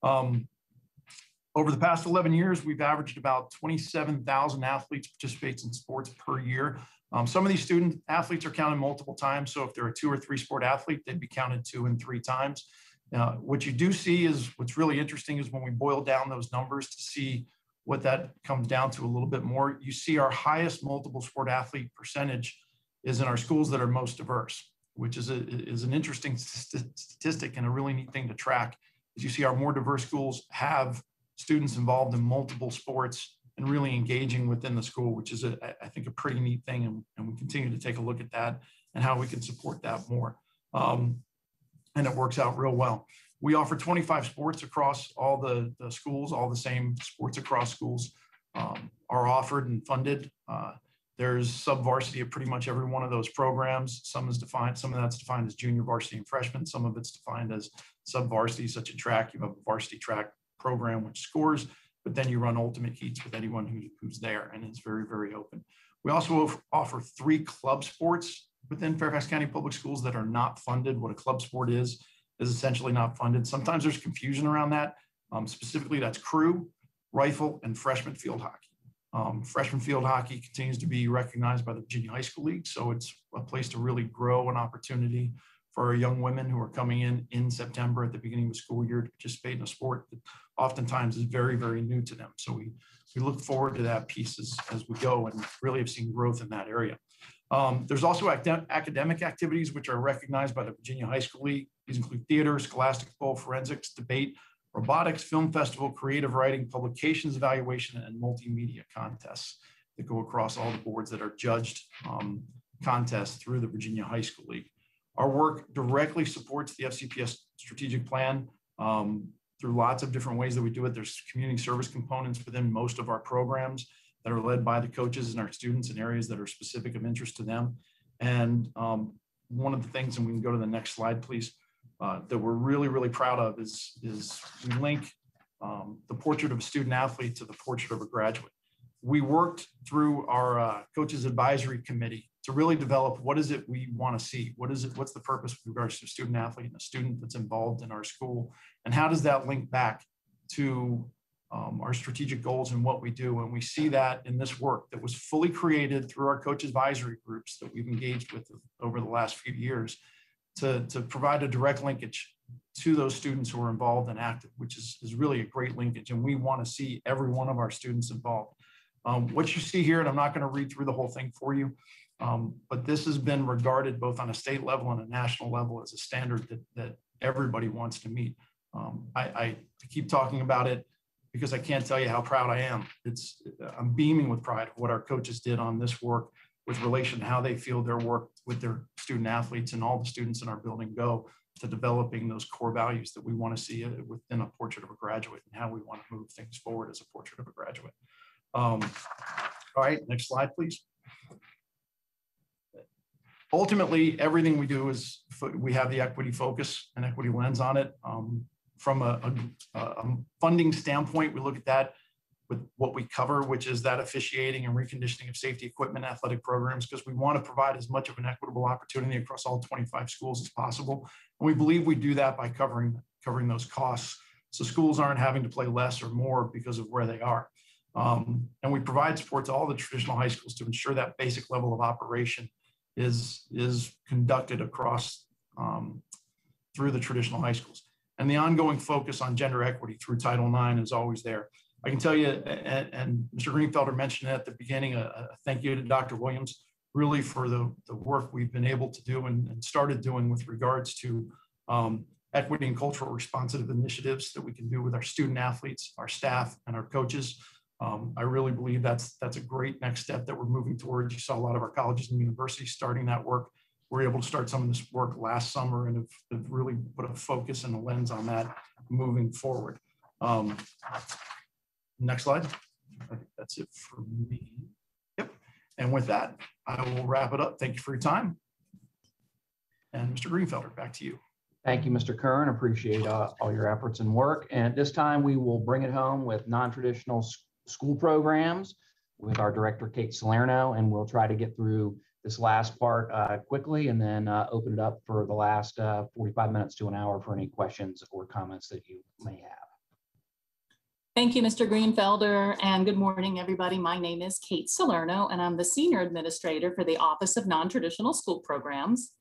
Um, over the past 11 years, we've averaged about 27,000 athletes participates in sports per year. Um, some of these student athletes are counted multiple times. So if they're a two or three sport athlete, they'd be counted two and three times. Now, what you do see is what's really interesting is when we boil down those numbers to see what that comes down to a little bit more, you see our highest multiple sport athlete percentage is in our schools that are most diverse, which is, a, is an interesting statistic and a really neat thing to track. As you see, our more diverse schools have students involved in multiple sports and really engaging within the school, which is, a, I think, a pretty neat thing. And, and we continue to take a look at that and how we can support that more. Um, and it works out real well. We offer 25 sports across all the, the schools, all the same sports across schools um, are offered and funded. Uh, there's sub varsity at pretty much every one of those programs. Some is defined, some of that's defined as junior varsity and freshman. Some of it's defined as sub varsity, such a track. You have a varsity track program which scores, but then you run ultimate heats with anyone who, who's there, and it's very, very open. We also offer three club sports within Fairfax County Public Schools that are not funded. What a club sport is is essentially not funded. Sometimes there's confusion around that. Um, specifically, that's crew, rifle, and freshman field hockey. Um, freshman field hockey continues to be recognized by the Virginia High School League, so it's a place to really grow an opportunity for our young women who are coming in in September at the beginning of the school year to participate in a sport that oftentimes is very, very new to them. So we, we look forward to that piece as, as we go and really have seen growth in that area. Um, there's also acad academic activities which are recognized by the Virginia High School League. These include theater, scholastic bowl, forensics, debate, robotics, film festival, creative writing, publications evaluation, and multimedia contests that go across all the boards that are judged um, contests through the Virginia High School League. Our work directly supports the FCPS strategic plan um, through lots of different ways that we do it. There's community service components within most of our programs that are led by the coaches and our students in areas that are specific of interest to them. And um, one of the things, and we can go to the next slide, please, uh, that we're really, really proud of is, is we link um, the portrait of a student athlete to the portrait of a graduate. We worked through our uh, coaches advisory committee to really develop what is it we want to see? What is it? What's the purpose with regards to a student athlete and a student that's involved in our school? And how does that link back to um, our strategic goals and what we do. And we see that in this work that was fully created through our coach advisory groups that we've engaged with over the last few years to, to provide a direct linkage to those students who are involved and active, which is, is really a great linkage. And we want to see every one of our students involved. Um, what you see here, and I'm not going to read through the whole thing for you, um, but this has been regarded both on a state level and a national level as a standard that, that everybody wants to meet. Um, I, I keep talking about it because I can't tell you how proud I am. It's I'm beaming with pride of what our coaches did on this work with relation to how they feel their work with their student athletes and all the students in our building go to developing those core values that we want to see within a portrait of a graduate and how we want to move things forward as a portrait of a graduate. Um, all right, next slide, please. Ultimately, everything we do is we have the equity focus and equity lens on it. Um, from a, a, a, funding standpoint, we look at that with what we cover, which is that officiating and reconditioning of safety equipment athletic programs, because we want to provide as much of an equitable opportunity across all 25 schools as possible. And we believe we do that by covering, covering those costs. So schools aren't having to play less or more because of where they are. Um, and we provide support to all the traditional high schools to ensure that basic level of operation is, is conducted across um, through the traditional high schools and the ongoing focus on gender equity through Title IX is always there. I can tell you, and, and Mr. Greenfelder mentioned at the beginning, a, a, thank you to Dr. Williams, really for the, the work we've been able to do and, and started doing with regards to um, equity and cultural responsive initiatives that we can do with our student athletes, our staff, and our coaches. Um, I really believe that's that's a great next step that we're moving towards. You saw a lot of our colleges and universities starting that work we're able to start some of this work last summer and have, have really put a focus and a lens on that moving forward. Um, next slide. I think that's it for me. Yep. And with that, I will wrap it up. Thank you for your time. And Mr. Greenfelder, back to you. Thank you, Mr. Curran. Appreciate uh, all your efforts and work. And at this time, we will bring it home with non-traditional school programs with our director, Kate Salerno, and we'll try to get through this last part uh, quickly and then uh, open it up for the last uh, 45 minutes to an hour for any questions or comments that you may have. Thank you, Mr. Greenfelder, and good morning, everybody. My name is Kate Salerno, and I'm the Senior Administrator for the Office of Non-Traditional School Programs.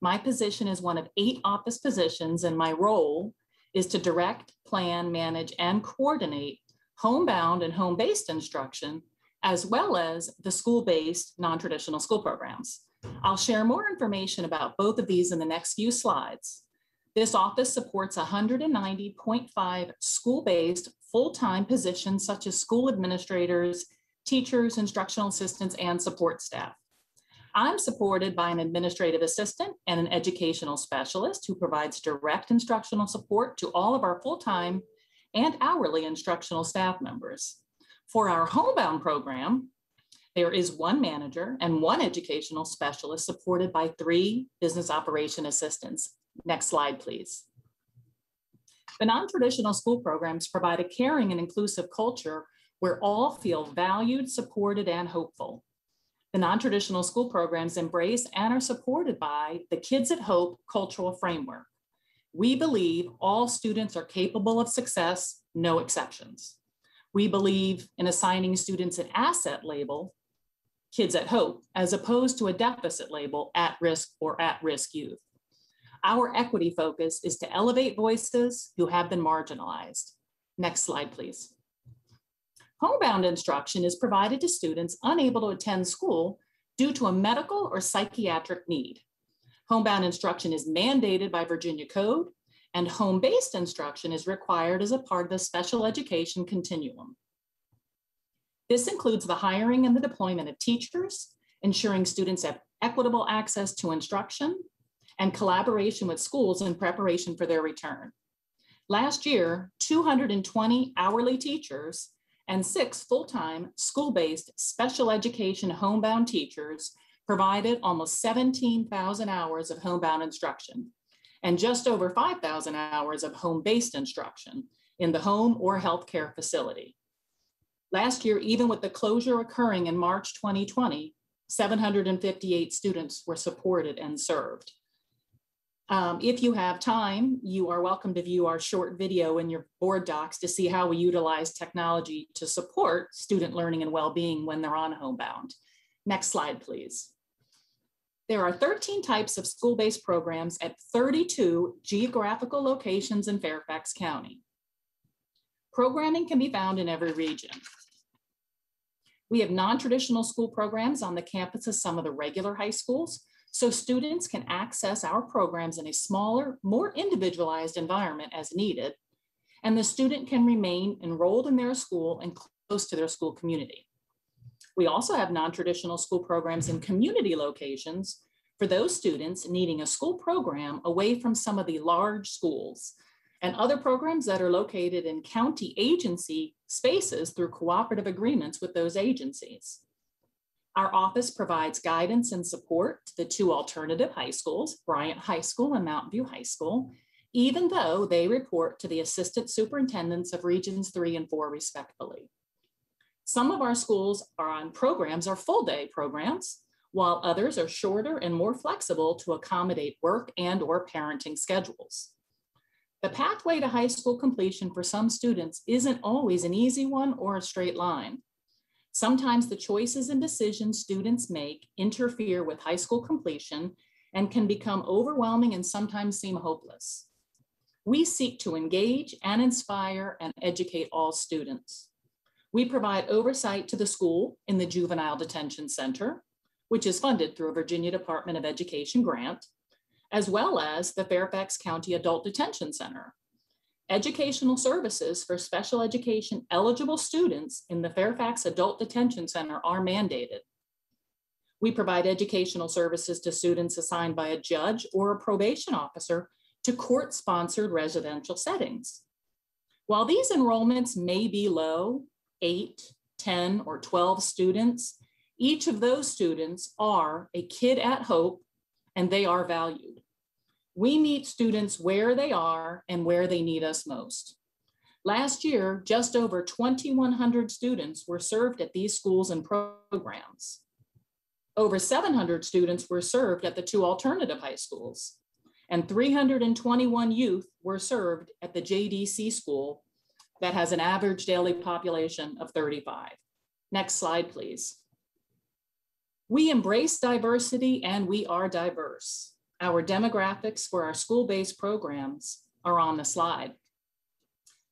My position is one of eight office positions, and my role is to direct, plan, manage, and coordinate homebound and home-based instruction as well as the school-based non-traditional school programs. I'll share more information about both of these in the next few slides. This office supports 190.5 school-based full-time positions such as school administrators, teachers, instructional assistants, and support staff. I'm supported by an administrative assistant and an educational specialist who provides direct instructional support to all of our full-time and hourly instructional staff members. For our homebound program, there is one manager and one educational specialist supported by three business operation assistants. Next slide, please. The non-traditional school programs provide a caring and inclusive culture where all feel valued, supported, and hopeful. The non-traditional school programs embrace and are supported by the Kids at Hope cultural framework. We believe all students are capable of success, no exceptions. We believe in assigning students an asset label, kids at hope, as opposed to a deficit label, at risk or at risk youth. Our equity focus is to elevate voices who have been marginalized. Next slide, please. Homebound instruction is provided to students unable to attend school due to a medical or psychiatric need. Homebound instruction is mandated by Virginia Code, and home-based instruction is required as a part of the special education continuum. This includes the hiring and the deployment of teachers, ensuring students have equitable access to instruction, and collaboration with schools in preparation for their return. Last year, 220 hourly teachers and six full-time school-based special education homebound teachers provided almost 17,000 hours of homebound instruction and just over 5,000 hours of home-based instruction in the home or healthcare facility. Last year, even with the closure occurring in March 2020, 758 students were supported and served. Um, if you have time, you are welcome to view our short video in your board docs to see how we utilize technology to support student learning and well-being when they're on homebound. Next slide, please. There are 13 types of school-based programs at 32 geographical locations in Fairfax County. Programming can be found in every region. We have non-traditional school programs on the campus of some of the regular high schools, so students can access our programs in a smaller, more individualized environment as needed, and the student can remain enrolled in their school and close to their school community. We also have non-traditional school programs in community locations for those students needing a school program away from some of the large schools and other programs that are located in county agency spaces through cooperative agreements with those agencies. Our office provides guidance and support to the two alternative high schools, Bryant High School and Mountain View High School, even though they report to the assistant superintendents of regions three and four respectively. Some of our schools are on programs are full day programs, while others are shorter and more flexible to accommodate work and or parenting schedules. The pathway to high school completion for some students isn't always an easy one or a straight line. Sometimes the choices and decisions students make interfere with high school completion and can become overwhelming and sometimes seem hopeless. We seek to engage and inspire and educate all students. We provide oversight to the school in the Juvenile Detention Center, which is funded through a Virginia Department of Education grant, as well as the Fairfax County Adult Detention Center, Educational services for special education eligible students in the Fairfax Adult Detention Center are mandated. We provide educational services to students assigned by a judge or a probation officer to court-sponsored residential settings. While these enrollments may be low, eight, 10, or 12 students, each of those students are a kid at hope and they are valued. We meet students where they are and where they need us most. Last year, just over 2,100 students were served at these schools and programs. Over 700 students were served at the two alternative high schools, and 321 youth were served at the JDC school that has an average daily population of 35. Next slide, please. We embrace diversity and we are diverse. Our demographics for our school-based programs are on the slide.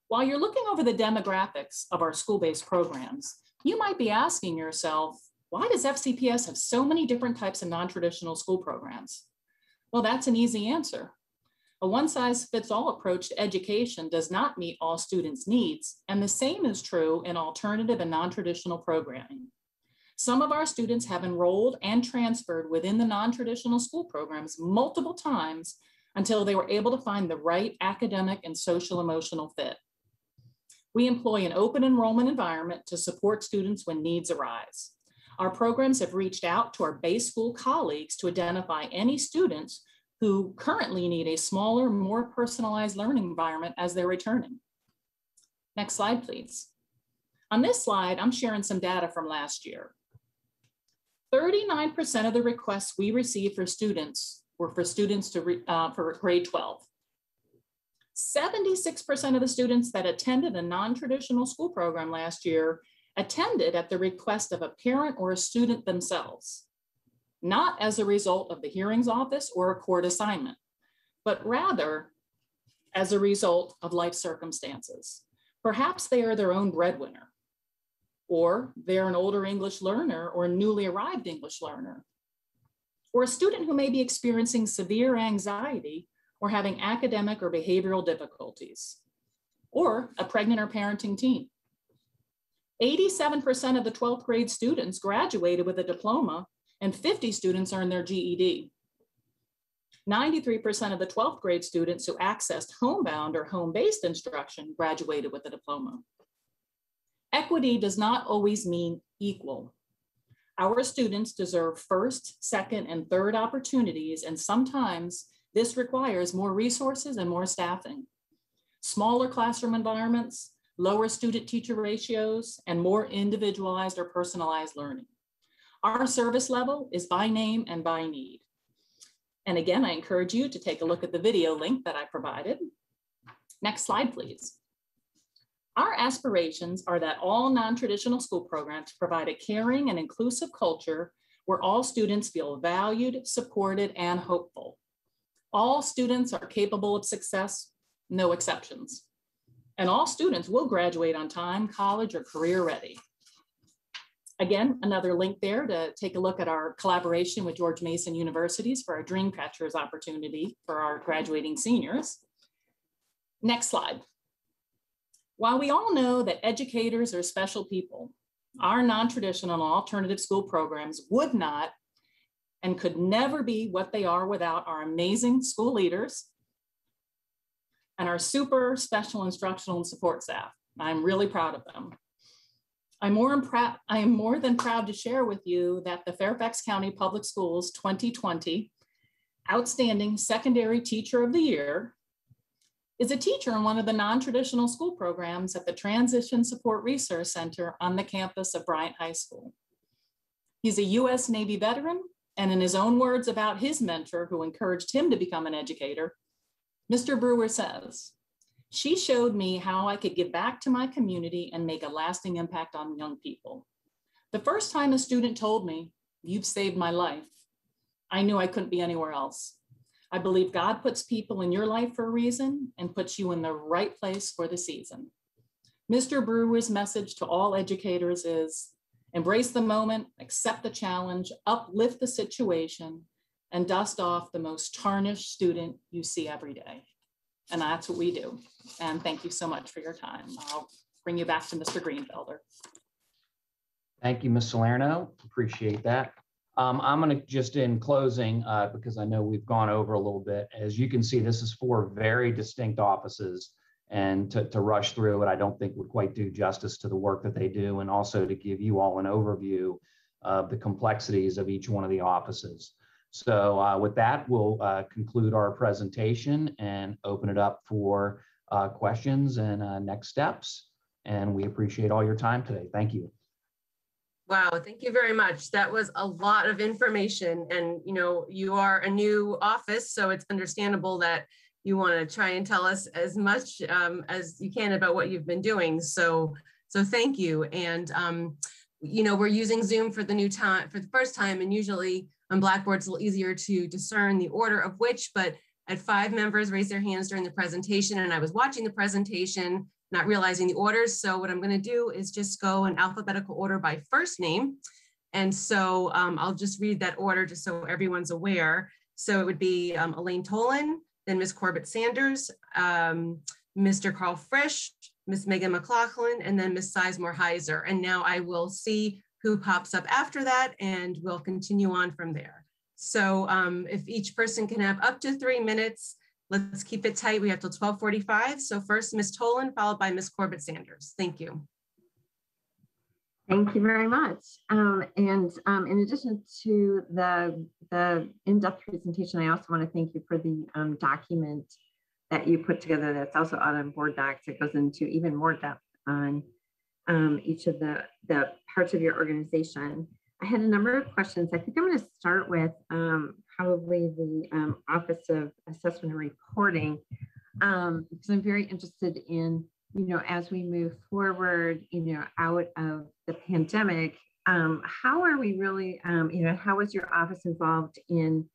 While you're looking over the demographics of our school-based programs, you might be asking yourself, why does FCPS have so many different types of non-traditional school programs? Well, that's an easy answer. A one-size-fits-all approach to education does not meet all students' needs, and the same is true in alternative and non-traditional programming. Some of our students have enrolled and transferred within the non-traditional school programs multiple times until they were able to find the right academic and social emotional fit. We employ an open enrollment environment to support students when needs arise. Our programs have reached out to our base school colleagues to identify any students who currently need a smaller, more personalized learning environment as they're returning. Next slide, please. On this slide, I'm sharing some data from last year. 39% of the requests we received for students were for students to re, uh, for grade 12. 76% of the students that attended a non-traditional school program last year attended at the request of a parent or a student themselves, not as a result of the hearings office or a court assignment, but rather as a result of life circumstances. Perhaps they are their own breadwinner, or they're an older English learner or a newly arrived English learner, or a student who may be experiencing severe anxiety or having academic or behavioral difficulties, or a pregnant or parenting teen. 87% of the 12th grade students graduated with a diploma and 50 students earned their GED. 93% of the 12th grade students who accessed homebound or home-based instruction graduated with a diploma. Equity does not always mean equal. Our students deserve first, second, and third opportunities, and sometimes this requires more resources and more staffing. Smaller classroom environments, lower student teacher ratios, and more individualized or personalized learning. Our service level is by name and by need. And again, I encourage you to take a look at the video link that I provided. Next slide, please. Our aspirations are that all non-traditional school programs provide a caring and inclusive culture where all students feel valued, supported, and hopeful. All students are capable of success, no exceptions. And all students will graduate on time, college, or career ready. Again, another link there to take a look at our collaboration with George Mason Universities for our Dreamcatchers opportunity for our graduating seniors. Next slide. While we all know that educators are special people, our non-traditional alternative school programs would not and could never be what they are without our amazing school leaders and our super special instructional and support staff. I'm really proud of them. I'm more, I am more than proud to share with you that the Fairfax County Public Schools 2020 Outstanding Secondary Teacher of the Year is a teacher in one of the non-traditional school programs at the Transition Support Resource Center on the campus of Bryant High School. He's a US Navy veteran, and in his own words about his mentor who encouraged him to become an educator, Mr. Brewer says, she showed me how I could give back to my community and make a lasting impact on young people. The first time a student told me, You've saved my life, I knew I couldn't be anywhere else. I believe God puts people in your life for a reason and puts you in the right place for the season. Mr. Brewer's message to all educators is embrace the moment, accept the challenge, uplift the situation, and dust off the most tarnished student you see every day. And that's what we do. And thank you so much for your time. I'll bring you back to Mr. Greenfelder. Thank you, Ms. Salerno. Appreciate that. Um, I'm going to just in closing, uh, because I know we've gone over a little bit. As you can see, this is four very distinct offices. And to, to rush through it, I don't think would quite do justice to the work that they do, and also to give you all an overview of the complexities of each one of the offices. So uh, with that, we'll uh, conclude our presentation and open it up for uh, questions and uh, next steps. And we appreciate all your time today. Thank you. Wow, thank you very much. That was a lot of information. And, you know, you are a new office, so it's understandable that you want to try and tell us as much um, as you can about what you've been doing. So, so thank you. And, um, you know, we're using Zoom for the new time, for the first time, and usually on Blackboard, it's a little easier to discern the order of which, but at five members raised their hands during the presentation and I was watching the presentation, not realizing the orders. So what I'm gonna do is just go in alphabetical order by first name. And so um, I'll just read that order just so everyone's aware. So it would be um, Elaine Tholen, then Ms. Corbett Sanders, um, Mr. Karl Frisch, Ms. Megan McLaughlin, and then Ms. Sizemore Heizer. And now I will see who pops up after that, and we'll continue on from there. So um, if each person can have up to three minutes, let's keep it tight. We have till 1245. So first, Ms. Tholen, followed by Ms. Corbett Sanders. Thank you. Thank you very much. Um, and um, in addition to the, the in-depth presentation, I also want to thank you for the um, document that you put together that's also out on board docs. It goes into even more depth on um, each of the, the parts of your organization. I had a number of questions. I think I'm going to start with um, probably the um, Office of Assessment and Reporting, um, because I'm very interested in, you know, as we move forward, you know, out of the pandemic, um, how are we really, um, you know, how is your office involved in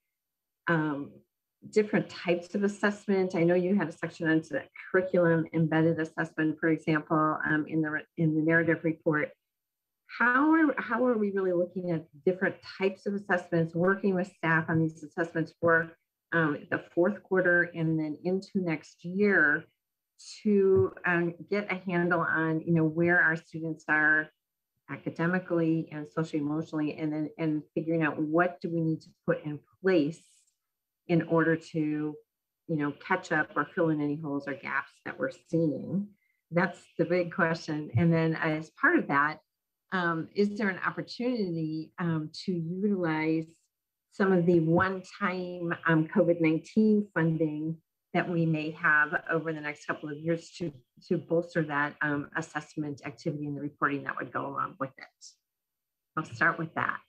different types of assessment. I know you had a section on curriculum embedded assessment, for example, um, in the in the narrative report. How are how are we really looking at different types of assessments, working with staff on these assessments for um, the fourth quarter and then into next year to um, get a handle on you know where our students are academically and socially emotionally and then and figuring out what do we need to put in place in order to you know catch up or fill in any holes or gaps that we're seeing. That's the big question. And then as part of that um, is there an opportunity um, to utilize some of the one-time um, covid-19 funding that we may have over the next couple of years to, to bolster that um, assessment activity and the reporting that would go along with it. I'll start with that.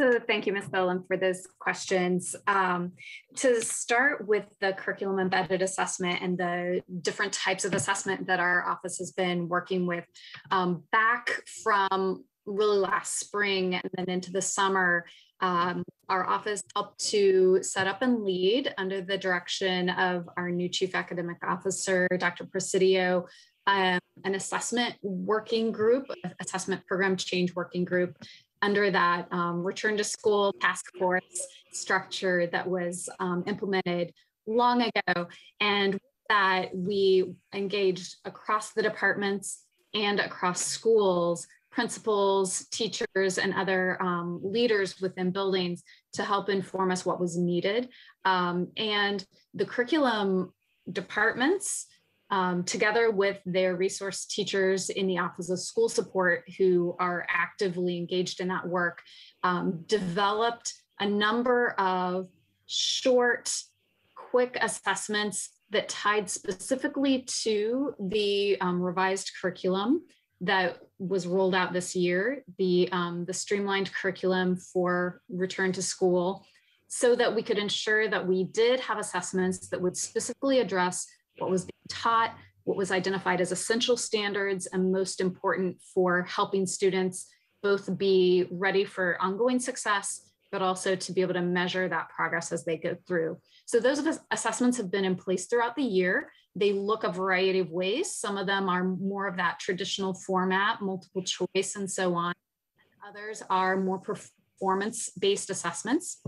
So thank you, Ms. Boland, for those questions. Um, to start with the curriculum embedded assessment and the different types of assessment that our office has been working with um, back from really last spring and then into the summer, um, our office helped to set up and lead under the direction of our new chief academic officer, Dr. Presidio, um, an assessment working group, assessment program change working group under that um, return to school task force structure that was um, implemented long ago. And that we engaged across the departments and across schools principals, teachers, and other um, leaders within buildings to help inform us what was needed. Um, and the curriculum departments, um, together with their resource teachers in the Office of School Support who are actively engaged in that work, um, developed a number of short, quick assessments that tied specifically to the um, revised curriculum that was rolled out this year, the, um, the streamlined curriculum for return to school, so that we could ensure that we did have assessments that would specifically address what was being taught, what was identified as essential standards, and most important for helping students both be ready for ongoing success, but also to be able to measure that progress as they go through. So those assessments have been in place throughout the year. They look a variety of ways. Some of them are more of that traditional format, multiple choice, and so on. Others are more performance based assessments.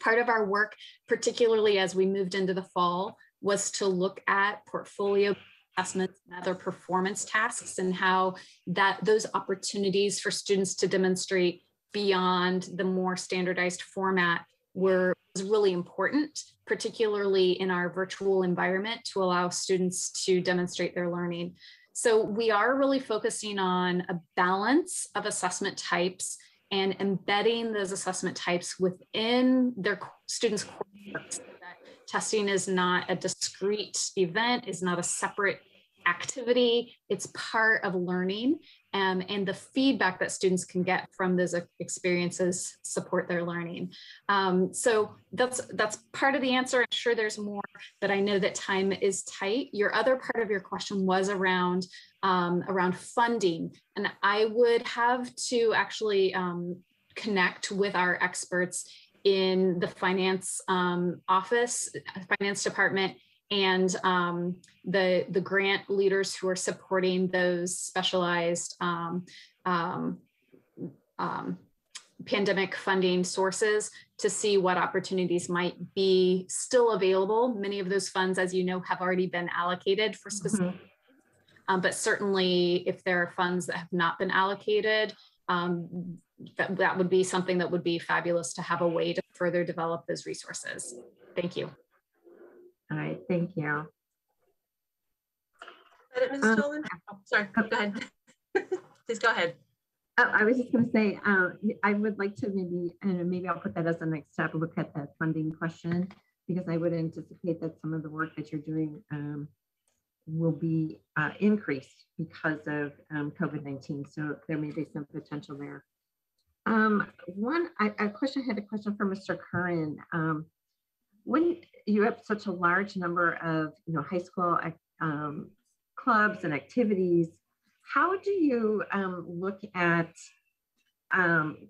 Part of our work, particularly as we moved into the fall, was to look at portfolio assessments and other performance tasks and how that those opportunities for students to demonstrate beyond the more standardized format were was really important particularly in our virtual environment to allow students to demonstrate their learning. So we are really focusing on a balance of assessment types and embedding those assessment types within their students' coursework testing is not a discrete event, is not a separate activity, it's part of learning um, and the feedback that students can get from those experiences support their learning. Um, so that's that's part of the answer. I'm sure there's more, but I know that time is tight. Your other part of your question was around um, around funding, and I would have to actually um, connect with our experts in the finance um, office, finance department, and um, the the grant leaders who are supporting those specialized um, um, um, pandemic funding sources to see what opportunities might be still available. Many of those funds, as you know, have already been allocated for specific. Mm-hmm. Um, but certainly, if there are funds that have not been allocated, um, that, that would be something that would be fabulous to have a way to further develop those resources. Thank you. All right, thank you. Ms. Um, oh, sorry, go ahead. Please go ahead. Oh, I was just going to say, uh, I would like to maybe, and maybe I'll put that as the next step, look at that funding question, because I would anticipate that some of the work that you're doing um, will be uh, increased because of um, COVID-19. So there may be some potential there. Um, one, I, a question, I had a question for Mr. Curran. Um, when you have such a large number of you know high school um, clubs and activities, how do you um, look at um,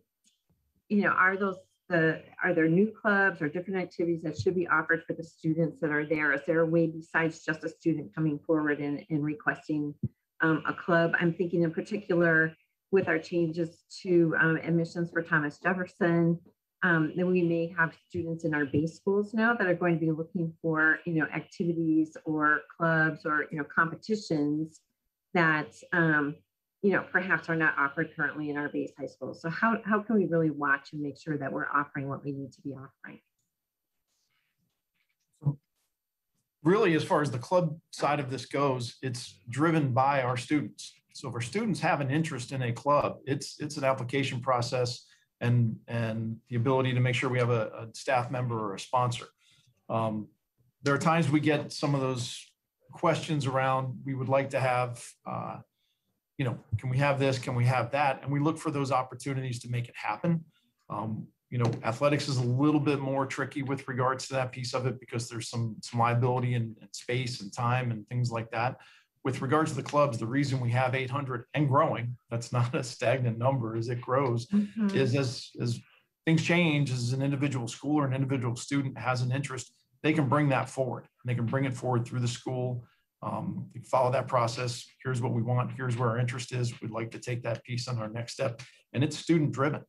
you know are those the, are there new clubs or different activities that should be offered for the students that are there? Is there a way besides just a student coming forward and, and requesting um, a club? I'm thinking in particular with our changes to um, admissions for Thomas Jefferson, um, then we may have students in our base schools now that are going to be looking for, you know, activities or clubs or, you know, competitions that, um, you know, perhaps are not offered currently in our base high schools. So how, how can we really watch and make sure that we're offering what we need to be offering? Really, as far as the club side of this goes, it's driven by our students. So if our students have an interest in a club, it's it's an application process and and the ability to make sure we have a, a staff member or a sponsor. Um, there are times we get some of those questions around. We would like to have, uh, you know, can we have this? Can we have that? And we look for those opportunities to make it happen. Um, you know, athletics is a little bit more tricky with regards to that piece of it because there's some some liability and, and space and time and things like that with regards to the clubs, the reason we have 800 and growing, that's not a stagnant number as it grows, Mhm. is as, as things change, as an individual school or an individual student has an interest, they can bring that forward. They can bring it forward through the school. Um, they follow that process. Here's what we want. Here's where our interest is. We'd like to take that piece on our next step. And it's student driven.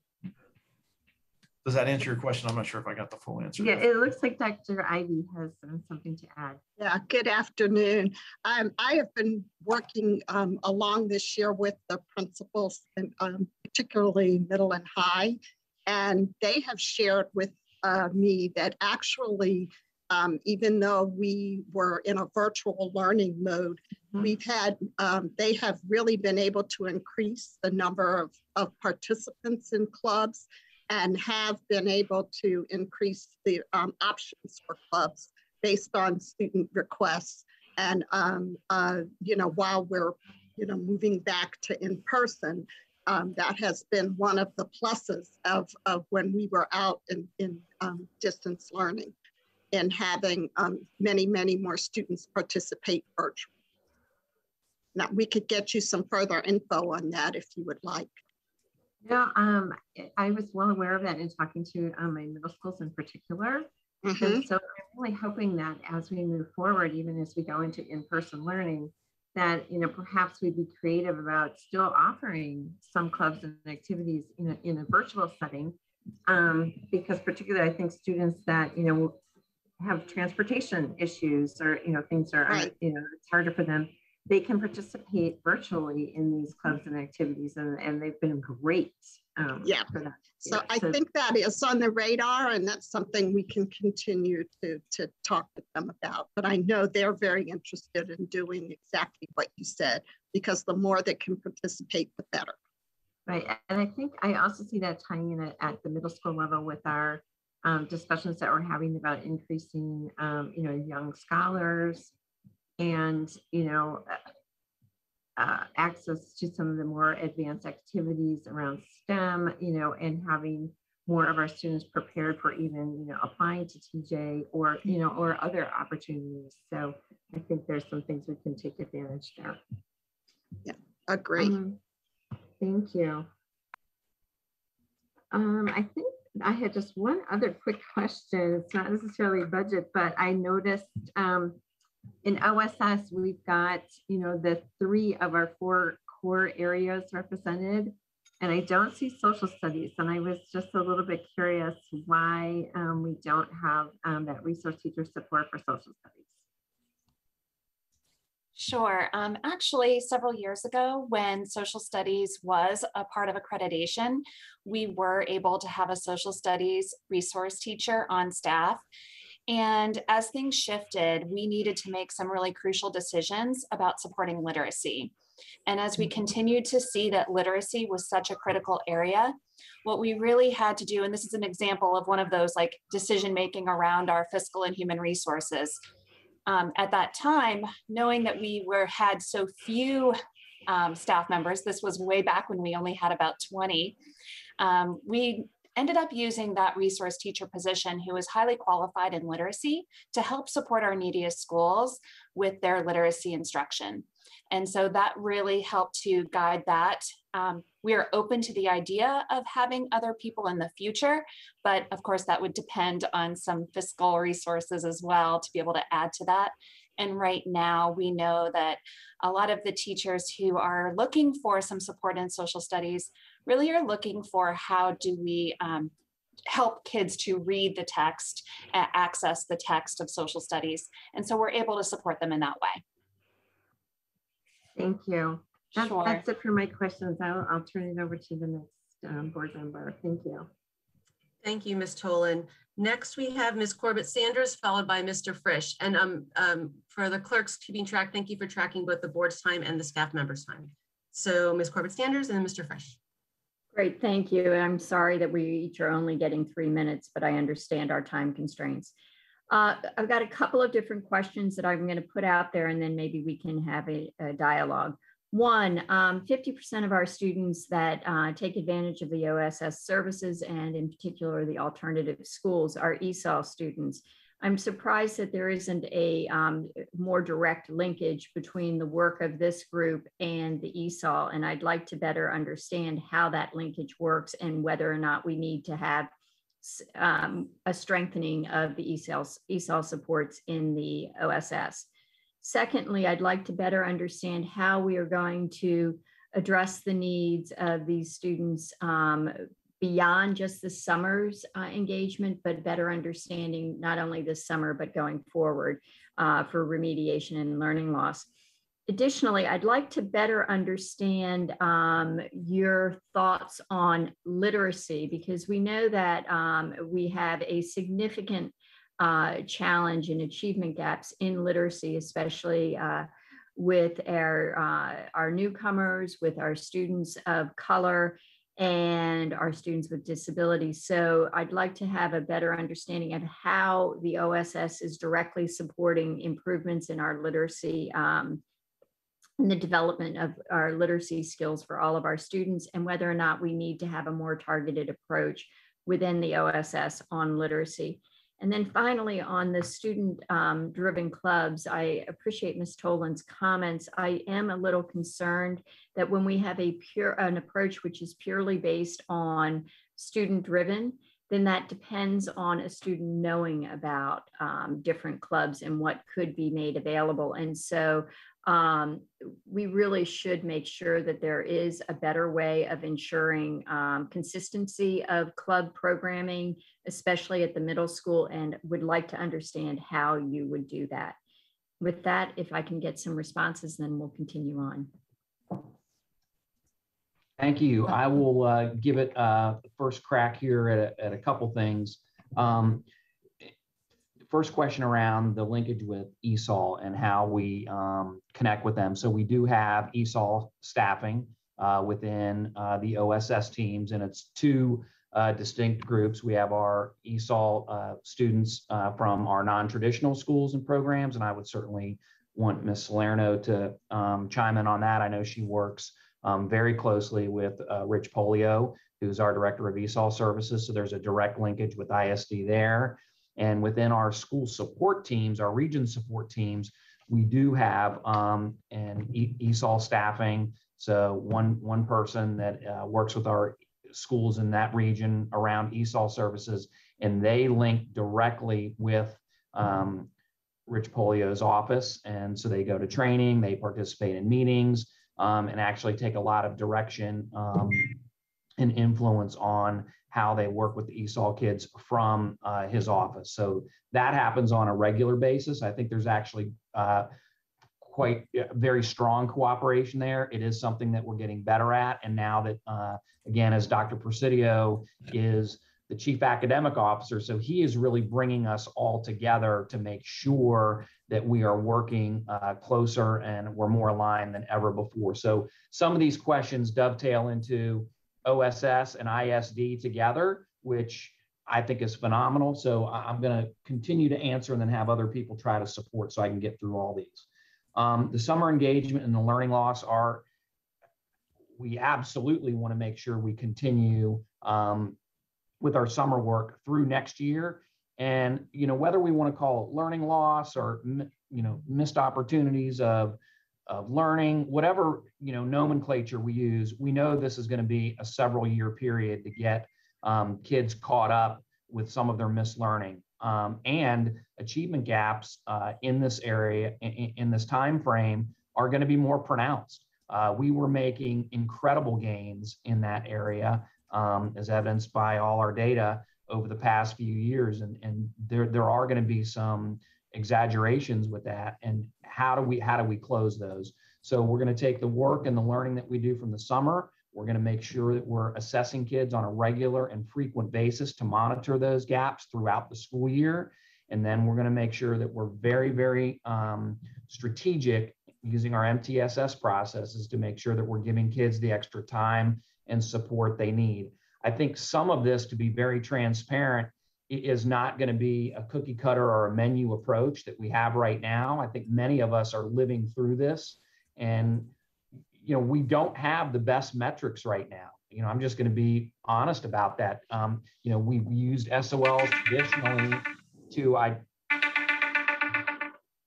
Does that answer your question? I'm not sure if I got the full answer. Yeah, it looks like Dr. Ivy has um, something to add. Yeah, good afternoon. Um, I have been working um, along this year with the principals and um, particularly middle and high. And they have shared with uh, me that actually, um, even though we were in a virtual learning mode, Mhm. we've had, um, they have really been able to increase the number of, of participants in clubs and have been able to increase the um, options for clubs based on student requests. And, um, uh, you know, while we're, you know, moving back to in-person, um, that has been one of the pluses of, of when we were out in, in um, distance learning and having um, many, many more students participate virtually. Now, we could get you some further info on that if you would like. Yeah, um, I- was well aware of that in talking to um, my middle schools in particular. Mhm. And so I'm really hoping that as we move forward, even as we go into in-person learning, that, you know, perhaps we'd be creative about still offering some clubs and activities in a, in a virtual setting. Um, because particularly I think students that, you know, have transportation issues or, you know, things are, Right. you know, it's harder for them. They can participate virtually in these clubs and activities and, and they've been great. um, Yeah. for that. So I think that is on the radar and that's something we can continue to, to talk with them about. But I know they're very interested in doing exactly what you said, because the more that can participate, the better. Right, and I think I also see that tying in at, at the middle school level with our um, discussions that we're having about increasing, um, you know, young scholars and, you know, uh, uh, access to some of the more advanced activities around STEM, you know, and having more of our students prepared for even, you know, applying to TJ or, you know, or other opportunities. So I think there's some things we can take advantage there. Yeah, agree. Um, Thank you. Um, I think I had just one other quick question. It's not necessarily budget, but I noticed um, in OSS, we've got, you know, the three of our four core areas represented. And I don't see social studies. And I was just a little bit curious why um, we don't have um, that resource teacher support for social studies. Sure. Um, actually, several years ago, when social studies was a part of accreditation, we were able to have a social studies resource teacher on staff. And as things shifted, we needed to make some really crucial decisions about supporting literacy. And as we continued to see that literacy was such a critical area, what we really had to do, and this is an example of one of those like decision making around our fiscal and human resources, um, at that time, knowing that we were had so few um, staff members, this was way back when we only had about 20, um, we ended up using that resource teacher position who was highly qualified in literacy to help support our neediest schools with their literacy instruction. And so that really helped to guide that. Um, we are open to the idea of having other people in the future, but of course that would depend on some fiscal resources as well to be able to add to that. And right now we know that a lot of the teachers who are looking for some support in social studies really are looking for how do we um, help kids to read the text, access the text of social studies. And so we're able to support them in that way. Thank you. That, Sure. That's it for my questions. I'll, I'll turn it over to the next um, board member. Thank you. Thank you, Ms. Tholen. Next, we have Ms. Corbett Sanders, followed by Mr. Frisch. And um, um, for the clerks keeping track, thank you for tracking both the board's time and the staff members' time. So Ms. Corbett Sanders and then Mr. Frisch. Great, thank you. I'm sorry that we each are only getting three minutes, but I understand our time constraints. Uh, I've got a couple of different questions that I'm going to put out there and then maybe we can have a, a dialogue. One, 50% um, of our students that uh, take advantage of the OSS services and in particular the alternative schools are ESOL students. I'm surprised that there isn't a um, more direct linkage between the work of this group and the ESOL, and I'd like to better understand how that linkage works and whether or not we need to have um, a strengthening of the ESOL, ESOL supports in the OSS. Secondly, I'd like to better understand how we are going to address the needs of these students um, beyond just the summer's uh, engagement, but better understanding not only this summer, but going forward uh, for remediation and learning loss. Additionally, I'd like to better understand um, your thoughts on literacy because we know that um, we have a significant uh, challenge and achievement gaps in literacy, especially uh, with our, uh, our newcomers, with our students of color, and our students with disabilities. So I'd like to have a better understanding of how the OSS is directly supporting improvements in our literacy um, and the development of our literacy skills for all of our students and whether or not we need to have a more targeted approach within the OSS on literacy. And then finally, on the student um, driven clubs, I appreciate Ms. Tholen's comments. I am a little concerned that when we have a pure an approach which is purely based on student driven, then that depends on a student knowing about um, different clubs and what could be made available. And so um, we really should make sure that there is a better way of ensuring um, consistency of club programming, especially at the middle school, and would like to understand how you would do that. With that, if I can get some responses, then we'll continue on. Thank you. I will uh, give it uh, first crack here at a, at a couple things. Um, first question around the linkage with ESOL and how we um, connect with them. So we do have ESOL staffing uh, within uh, the OSS teams, and it's two uh, distinct groups. We have our ESOL uh, students uh, from our non-traditional schools and programs, and I would certainly want Ms. Salerno to um, chime in on that. I know she works um, very closely with uh, Rich Polio, who's our director of ESOL services. So there's a direct linkage with ISD there. And within our school support teams, our region support teams, we do have um, an ESOL staffing. So one, one person that uh, works with our schools in that region around ESOL services, and they link directly with um, Rich Polio's office. And so they go to training, they participate in meetings, um, and actually take a lot of direction um, and influence on how they work with the ESOL kids from uh, his office. So that happens on a regular basis. I think there's actually uh, quite very strong cooperation there. It is something that we're getting better at. And now that, uh, again, as Dr. Presidio is the chief academic officer, so he is really bringing us all together to make sure that we are working uh, closer and we're more aligned than ever before. So some of these questions dovetail into OSS and ISD together, which I think is phenomenal. So I'm going to continue to answer and then have other people try to support so I can get through all these. Um, the summer engagement and the learning loss are, we absolutely want to make sure we continue um, with our summer work through next year. And, you know, whether we want to call it learning loss or you know, missed opportunities of, of learning, whatever, you know, nomenclature we use, we know this is going to be a several year period to get um, kids caught up with some of their missed learning. Um, and achievement gaps uh, in this area, in, in, this time frame, are going to be more pronounced. Uh, we were making incredible gains in that area, um, as evidenced by all our data over the past few years, and, and there, there are going to be some exaggerations with that. And how do we how do we close those? So we're going to take the work and the learning that we do from the summer we're going to make sure that we're assessing kids on a regular and frequent basis to monitor those gaps throughout the school year. And then we're going to make sure that we're very, very um, strategic using our MTSS processes to make sure that we're giving kids the extra time and support they need. I think some of this, to be very transparent, is not going to be a cookie cutter or a menu approach that we have right now. I think many of us are living through this. And you know, we don't have the best metrics right now. You know, I'm just going to be honest about that. Um, you know, we've used SOLs traditionally to I.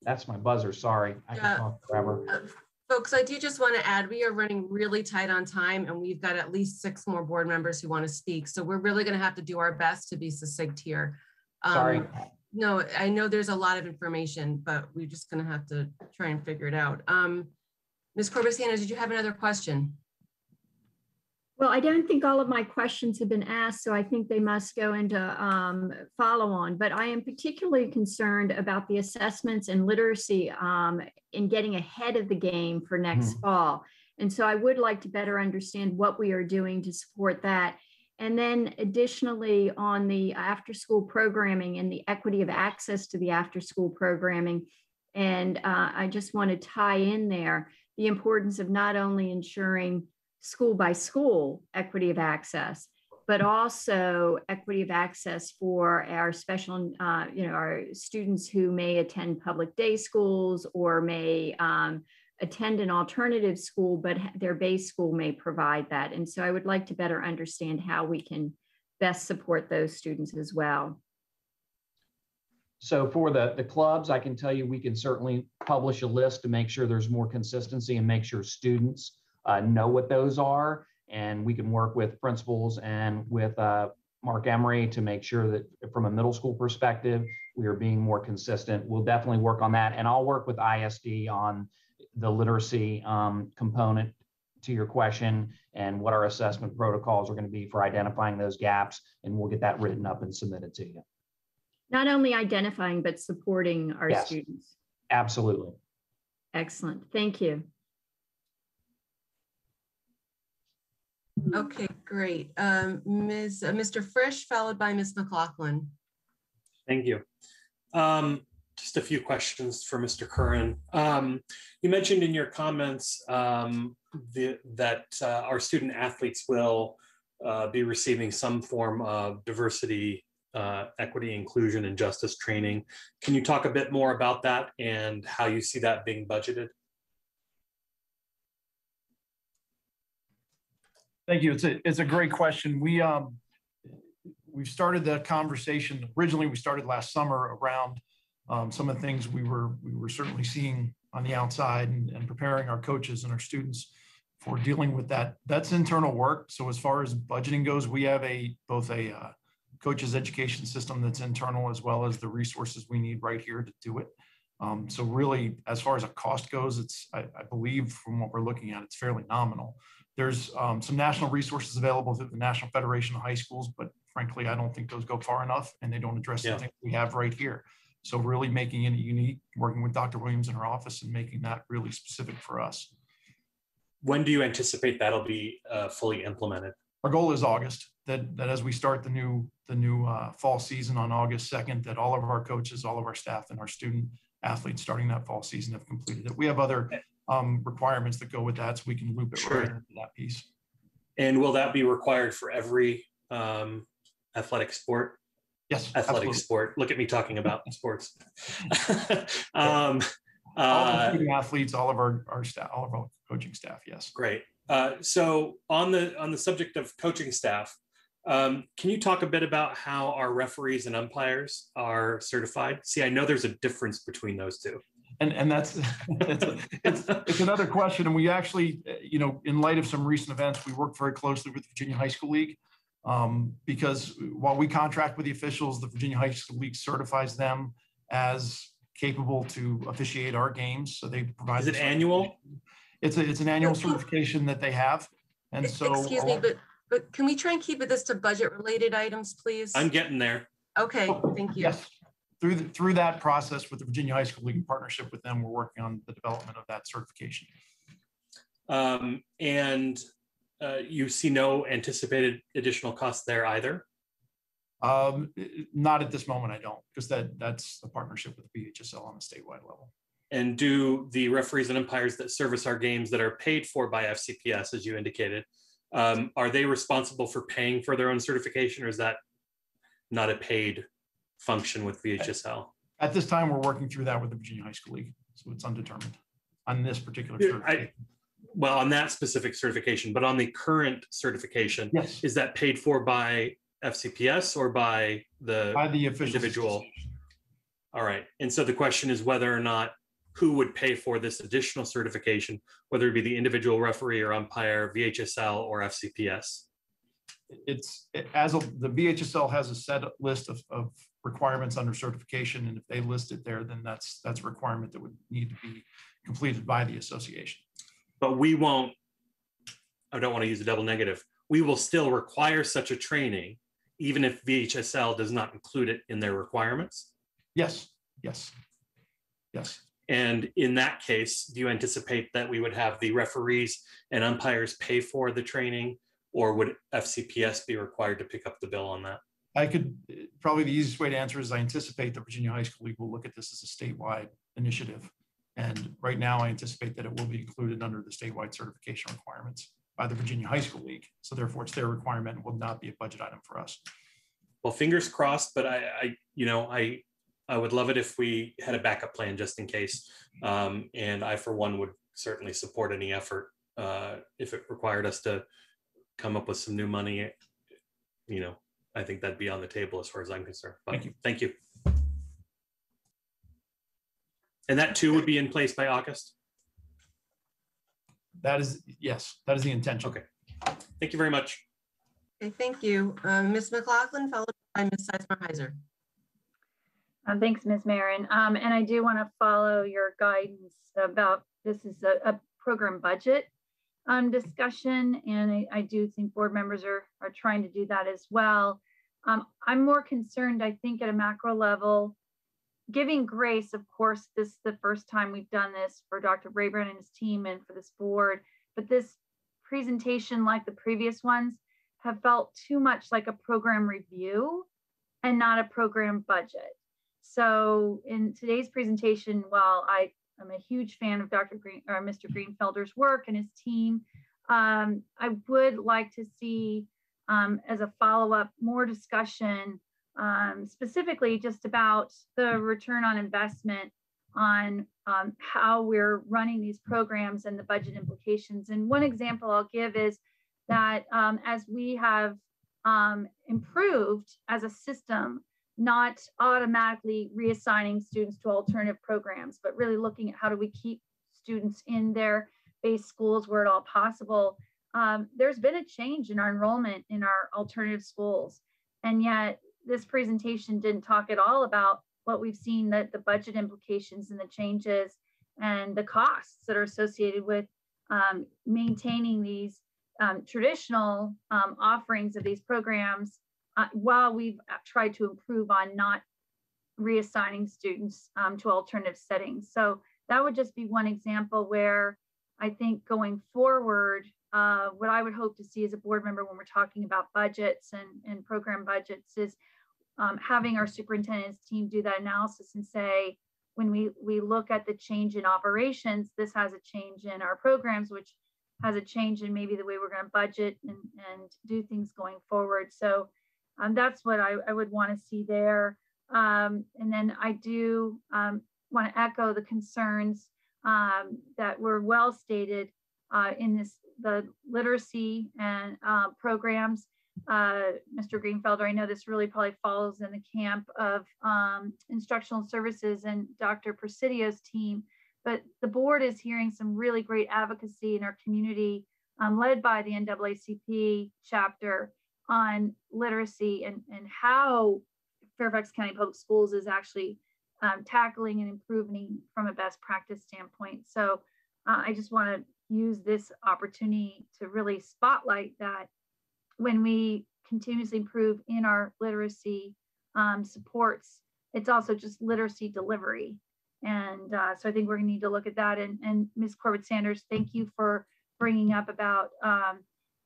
That's my buzzer. Sorry, I can talk forever. Uh, folks, I do just want to add, we are running really tight on time and we've got at least six more board members who want to speak. So we're really going to have to do our best to be succinct here. Um, Sorry. No, I know there's a lot of information, but we're just going to have to try and figure it out. Um, Ms. Corbett Sanders, did you have another question? Well, I don't think all of my questions have been asked, so I think they must go into um, follow on. But I am particularly concerned about the assessments and literacy um, in getting ahead of the game for next mm. fall. And so I would like to better understand what we are doing to support that. And then additionally, on the after school programming and the equity of access to the after school programming. And uh, I just want to tie in there the importance of not only ensuring school by school equity of access, but also equity of access for our special, uh, you know, our students who may attend public day schools or may um, attend an alternative school, but their base school may provide that. And so I would like to better understand how we can best support those students as well. So for the, the clubs, I can tell you we can certainly publish a list to make sure there's more consistency and make sure students uh, know what those are. And we can work with principals and with uh, Mark Emery to make sure that from a middle school perspective, we are being more consistent. We'll definitely work on that. And I'll work with ISD on the literacy um, component to your question and what our assessment protocols are going to be for identifying those gaps. And we'll get that written up and submitted to you not only identifying, but supporting our yes, students. Absolutely. Excellent. Thank you. Okay, great. Um, Ms. Uh, Mr. Frisch, followed by Ms. McLaughlin. Thank you. Um, just a few questions for Mr. Curran. Um, you mentioned in your comments um, the, that uh, our student athletes will uh, be receiving some form of diversity uh, equity, inclusion, and justice training. Can you talk a bit more about that and how you see that being budgeted? Thank you. It's a, it's a great question. We, um, we've started the conversation. Originally, we started last summer around um, some of the things we were, we were certainly seeing on the outside and, and preparing our coaches and our students for dealing with that. That's internal work. So as far as budgeting goes, we have a both a uh, coaches education system that's internal as well as the resources we need right here to do it. Um, so really, as far as a cost goes, it's I, I, believe from what we're looking at, it's fairly nominal. There's um, some national resources available through the National Federation of High Schools, but frankly, I don't think those go far enough, and they don't address yeah. the things we have right here. So really making it unique, working with Dr. Williams in her office, and making that really specific for us. When do you anticipate that'll be uh, fully implemented? Our goal is August that, that as we start the new, the new uh, fall season on August 2nd, that all of our coaches, all of our staff and our student athletes starting that fall season have completed it. We have other um, requirements that go with that, so we can loop it sure. right into that piece. And will that be required for every um, athletic sport? Yes, athletic absolutely. sport. Look at me talking about sports. um, all uh, athletes, all of our, our staff, all of our coaching staff. Yes. Great. Uh, so on the on the subject of coaching staff, um, can you talk a bit about how our referees and umpires are certified? See, I know there's a difference between those two. And, and that's, it's, it's, it's another question. And we actually, you know, in light of some recent events, we work very closely with the Virginia High School League. Um, because while we contract with the officials, the Virginia High School League certifies them as capable to officiate our games. So they provide. Is it annual? It's a, it's an annual certification that they have. And so. Excuse me, but, but can we try and keep it this to budget related items, please? I'm getting there. Okay, thank you. Yes, through, the- through that process with the Virginia High School League in partnership with them, we're working on the development of that certification. Um, and uh, you see no anticipated additional costs there either? Um, i- i- not at this moment, I don't, because that, that's a partnership with VHSL on a statewide level. And do the referees and umpires that service our games that are paid for by FCPS, as you indicated, um, are they responsible for paying for their own certification or is that not a paid function with VHSL? At this time, we're working through that with the Virginia High School League, so it's undetermined on this particular. Certification. I, well, on that specific certification, but on the current certification, Yes, is that paid for by FCPS or by the by the individual? All right. And so the question is whether or not who would pay for this additional certification, whether it be the individual referee or umpire, VHSL or FCPS? It's, as of, the VHSL has a set list of, of requirements under certification, and if they list it there, then that's, that's a requirement that would need to be completed by the association. But we won't, I don't want to use a double negative. We will still require such a training, even if VHSL does not include it in their requirements. Yes, yes, yes. And in that case, do you anticipate that we would have the referees and umpires pay for the training? Or would FCPS be required to pick up the bill on that? I could, probably the easiest way to answer is I anticipate the Virginia High School League will look at this as a statewide initiative. And right now, I anticipate that it will be included under the statewide certification requirements by the Virginia High School League. So therefore, it's their requirement and will not be a budget item for us. Well, fingers crossed, but I, I, you know, I, I would love it if we had a backup plan just in case. Um, and I, for one, would certainly support any effort, uh, if it required us to come up with some new money. You know, I think that'd be on the table as far as I'm concerned. But Thank you. Thank you. And that too would be in place by August? That is, yes, that is the intention. Okay. Thank you very much. Okay, thank you. Um, Ms. McLaughlin, followed by Ms. Sizemore Um, thanks, Ms. Meren. Um, and I do want to follow your guidance about this is a, a program budget um, discussion, and I, I do think board members are are trying to do that as well. Um, I'm more concerned, I think, at a macro level, giving grace. Of course, this is the first time we've done this for Dr. Brabrand and his team, and for this board. But this presentation, like the previous ones, have felt too much like a program review and not a program budget. So in today's presentation, while I am a huge fan of Dr. Green or Mr. Greenfelder's work and his team, um, I would like to see um, as a follow-up more discussion um, specifically just about the return on investment on um, how we're running these programs and the budget implications. And one example I'll give is that um, as we have um, improved as a system, not automatically reassigning students to alternative programs, but really looking at how do we keep students in their base schools where at all possible. Um, there's been a change in our enrollment in our alternative schools. And yet this presentation didn't talk at all about what we've seen that the budget implications and the changes and the costs that are associated with um, maintaining these um, traditional um, offerings of these programs uh, while we've tried to improve on not reassigning students um, to alternative settings. So that would just be one example where I think going forward, uh, what I would hope to see as a board member when we're talking about budgets and, and program budgets is um, having our superintendent's team do that analysis and say, when we, we look at the change in operations, this has a change in our programs, which has a change in maybe the way we're going to budget and, and do things going forward. So um, that's what I, I would want to see there. Um, and then I do um, want to echo the concerns um, that were well stated uh, in this the literacy and uh, programs uh, Mr. Greenfelder, I know this really probably falls in the camp of um, instructional services and Dr. Presidio's team, but the board is hearing some really great advocacy in our community, um, led by the NAACP chapter on literacy and, and how Fairfax County Public Schools is actually um, tackling and improving from a best practice standpoint. So uh, I just want to use this opportunity to really spotlight that when we continuously improve in our literacy um, supports, it's also just literacy delivery. And uh, so I think we're going to need to look at that. And, and Ms. Corbett Sanders, thank you for bringing up about, um,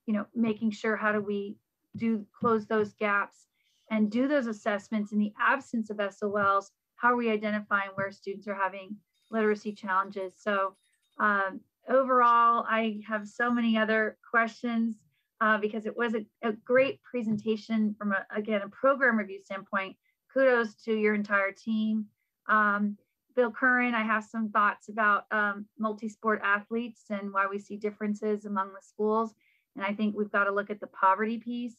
you know, making sure how do we do close those gaps and do those assessments in the absence of SOLs. How are we identifying where students are having literacy challenges? So um, overall, I have so many other questions uh, because it was a, a, great presentation from, a, again, a program review standpoint. Kudos to your entire team. Um, Bill Curran, I have some thoughts about um, multi-sport athletes and why we see differences among the schools. And I think we've got to look at the poverty piece.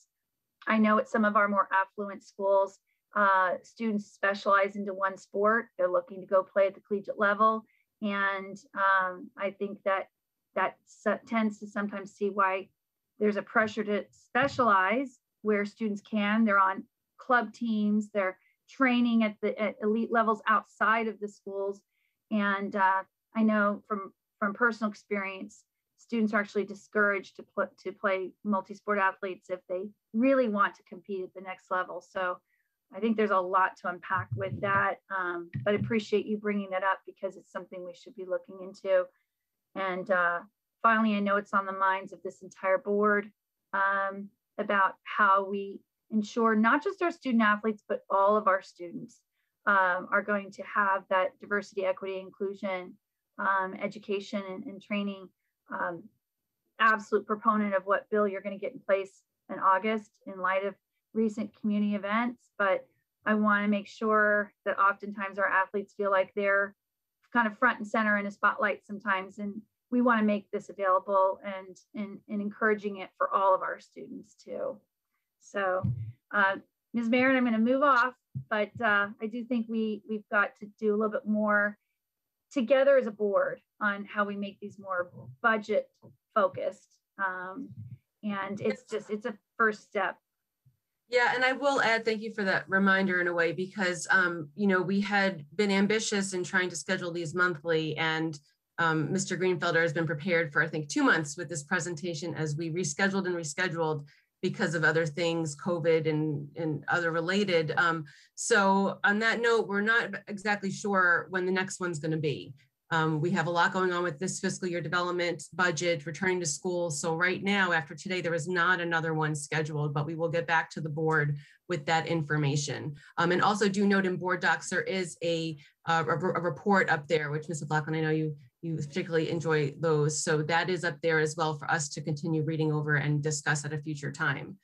I know at some of our more affluent schools, uh, students specialize into one sport. They're looking to go play at the collegiate level. And um, I think that that tends to sometimes see why there's a pressure to specialize where students can. They're on club teams, they're training at the at elite levels outside of the schools. And uh, I know from, from personal experience, students are actually discouraged to, put, to play multi-sport athletes if they really want to compete at the next level. So I think there's a lot to unpack with that, um, but I appreciate you bringing that up because it's something we should be looking into. And uh, finally, I know it's on the minds of this entire board um, about how we ensure not just our student athletes, but all of our students um, are going to have that diversity, equity, inclusion, um, education, and, and training. Um, absolute proponent of what bill you're going to get in place in August in light of recent community events, but I want to make sure that oftentimes our athletes feel like they're kind of front and center in a spotlight sometimes. And we want to make this available and, and, and encouraging it for all of our students too. So uh, Ms. Meren, I'm going to move off, but uh, I do think we, we've got to do a little bit more together as a board on how we make these more budget focused. Um, and it's just, it's a first step yeah, and I will add, thank you for that reminder in a way, because, um, you know, we had been ambitious in trying to schedule these monthly and um, Mr. Greenfelder has been prepared for, I think, two months with this presentation as we rescheduled and rescheduled because of other things, COVID and, and other related. Um, so on that note, we're not exactly sure when the next one's gonna be. Um, we have a lot going on with this fiscal year development budget, returning to school. So right now, after today, there is not another one scheduled, but we will get back to the board with that information. Um, and also do note in board docs, there is a, uh, a, a report up there, which Ms. McLaughlin, I know you, you particularly enjoy those. So that is up there as well for us to continue reading over and discuss at a future time.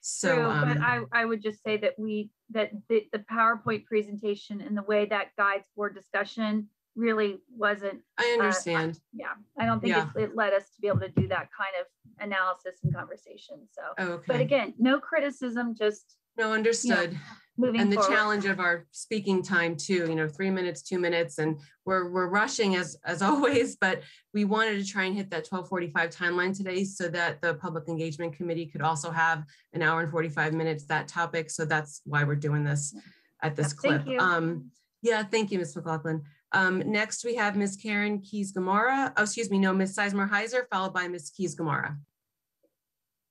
So, True, um, but I, I would just say that we, that the, the PowerPoint presentation and the way that guides board discussion really wasn't. I uh, understand. Yeah, I don't think Yeah. it, it led us to be able to do that kind of analysis and conversation. So, but Okay, again, no criticism, just no, understood. moving And the forward. challenge of our speaking time too, you know, three minutes, two minutes, and we're, we're rushing as, as always, but we wanted to try and hit that twelve forty-five timeline today so that the Public Engagement Committee could also have an hour and forty-five minutes, that topic. So that's why we're doing this at this clip. you. Um, yeah, thank you, Ms. McLaughlin. Um, next we have Ms. Karen Keys Gamarra. Oh, excuse me, no, Ms. Sizemore Heizer, followed by Ms. Keys Gamarra.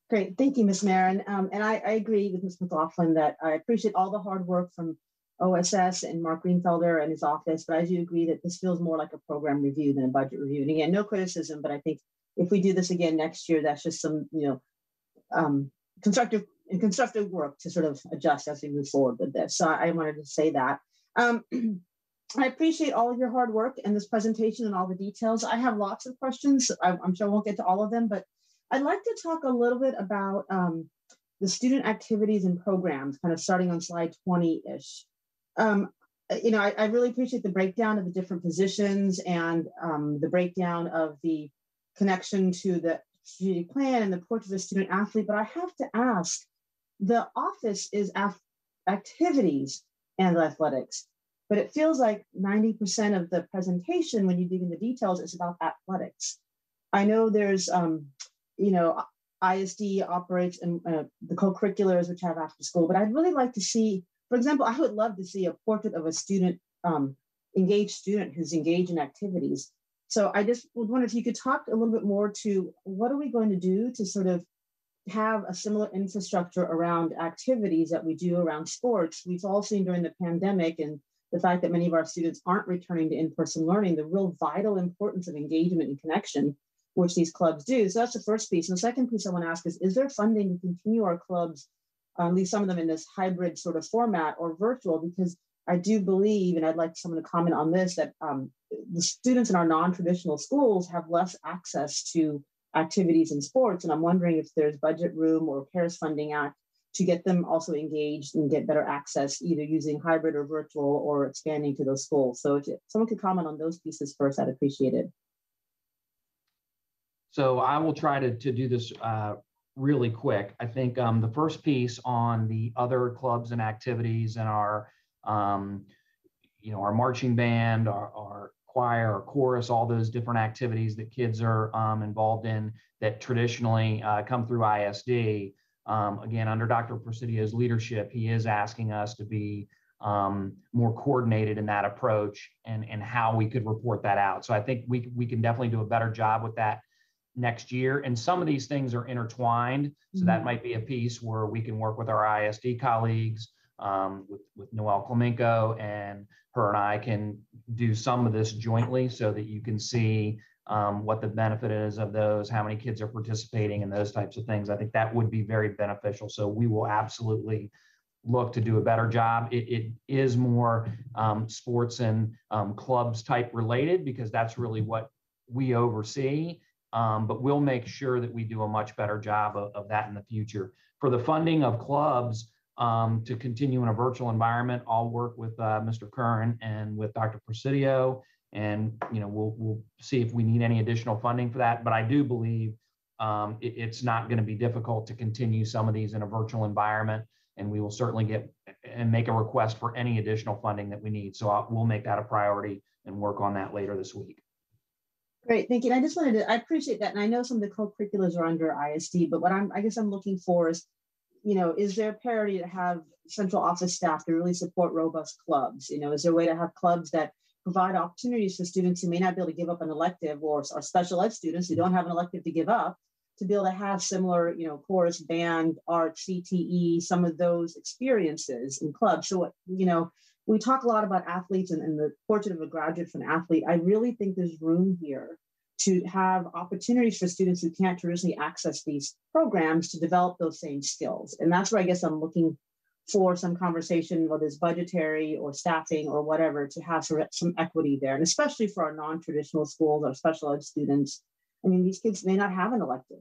Great, thank you, Ms. Meren. Um, and I, I agree with Ms. McLaughlin that I appreciate all the hard work from OSS and Mark Greenfelder and his office, but I do agree that this feels more like a program review than a budget review. And again, no criticism, but I think if we do this again next year, that's just some, you know, um, constructive and constructive work to sort of adjust as we move forward with this. So I wanted to say that. Um, I appreciate all of your hard work and this presentation and all the details. I have lots of questions. I, I'm sure I won't get to all of them, but I'd like to talk a little bit about um, the student activities and programs, kind of starting on slide 20-ish. Um, you know, I, I, really appreciate the breakdown of the different positions and um, the breakdown of the connection to the strategic plan and the portrait of the student athlete, but I have to ask, the office is activities and athletics, but it feels like 90% of the presentation, when you dig in the details, is about athletics. I know there's, um, you know, ISD operates and uh, the co-curriculars which have after school, but I'd really like to see, for example, I would love to see a portrait of a student, um, engaged student who's engaged in activities. So I just would wonder if you could talk a little bit more to what are we going to do to sort of have a similar infrastructure around activities that we do around sports. We've all seen during the pandemic and the fact that many of our students aren't returning to in-person learning, the real vital importance of engagement and connection, which these clubs do. So that's the first piece. And the second piece I want to ask is, is there funding to continue our clubs, uh, at least some of them in this hybrid sort of format or virtual? Because I do believe, and I'd like someone to comment on this, that um, the students in our non-traditional schools have less access to activities and sports. And I'm wondering if there's budget room or CARES Funding Act to get them also engaged and get better access, either using hybrid or virtual or expanding to those schools. So if someone could comment on those pieces first, I'd appreciate it. So I will try to, to do this uh, really quick. I think um, the first piece on the other clubs and activities and our, um, you know, our marching band, our, our choir or chorus, all those different activities that kids are um, involved in that traditionally uh, come through ISD. Um, again, under Dr. Presidio's leadership, he is asking us to be um, more coordinated in that approach and, and how we could report that out. So I think we, we can definitely do a better job with that next year. And some of these things are intertwined. So mm-hmm. that might be a piece where we can work with our ISD colleagues, um, with, with Noel Clemenco and her and I can do some of this jointly so that you can see um, what the benefit is of those, how many kids are participating and those types of things. I think that would be very beneficial. So we will absolutely look to do a better job. It, it is more um, sports and um, clubs type related because that's really what we oversee. Um, but we'll make sure that we do a much better job of, of that in the future. For the funding of clubs, um, to continue in a virtual environment. I'll work with uh, Mr. Curran and with Dr. Presidio, and you know we'll we'll see if we need any additional funding for that. But I do believe um, it, it's not going to be difficult to continue some of these in a virtual environment, and we will certainly get and make a request for any additional funding that we need. So I'll, we'll make that a priority and work on that later this week. Great, thank you. And I just wanted to, I appreciate that. And I know some of the co-curriculars are under ISD, but what I'm, I guess I'm looking for is you know, is there parity to have central office staff to really support robust clubs? You know, is there a way to have clubs that provide opportunities for students who may not be able to give up an elective or, or special ed students who mm-hmm. don't have an elective to give up to be able to have similar, you know, chorus, band, art, CTE, some of those experiences in clubs. So, you know, we talk a lot about athletes and, and the portrait of a graduate from an athlete. I really think there's room here to have opportunities for students who can't traditionally access these programs to develop those same skills. And that's where I guess I'm looking for some conversation, whether it's budgetary or staffing or whatever, to have some equity there. And especially for our non-traditional schools, our special ed students. I mean, these kids may not have an elective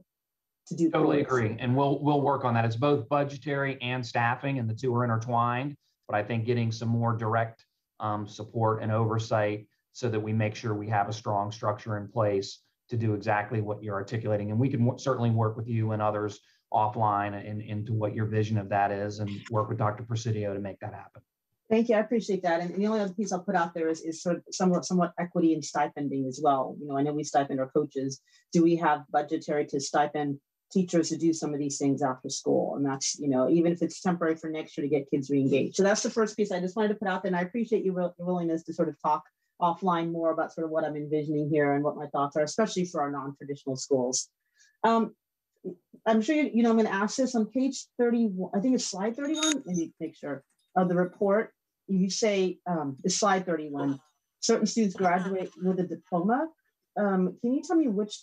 to do. Totally agree. And we'll we'll work on that. It's both budgetary and staffing, and the two are intertwined. But I think getting some more direct um, support and oversight so that we make sure we have a strong structure in place to do exactly what you're articulating. And we can w- certainly work with you and others offline and into what your vision of that is and work with Dr. Presidio to make that happen. Thank you. I appreciate that. And the only other piece I'll put out there is, is sort of somewhat, somewhat equity and stipending as well. You know, I know we stipend our coaches. Do we have budgetary to stipend teachers to do some of these things after school? And that's, you know, even if it's temporary for next year to get kids re-engaged. So that's the first piece I just wanted to put out there. And I appreciate your, your willingness to sort of talk offline more about sort of what I'm envisioning here and what my thoughts are, especially for our non-traditional schools. Um, I'm sure you, you know I'm going to ask this on page 31. I think it's slide 31. Let me make sure of the report. You say um, it's slide 31. Certain students graduate with a diploma. Um, can you tell me which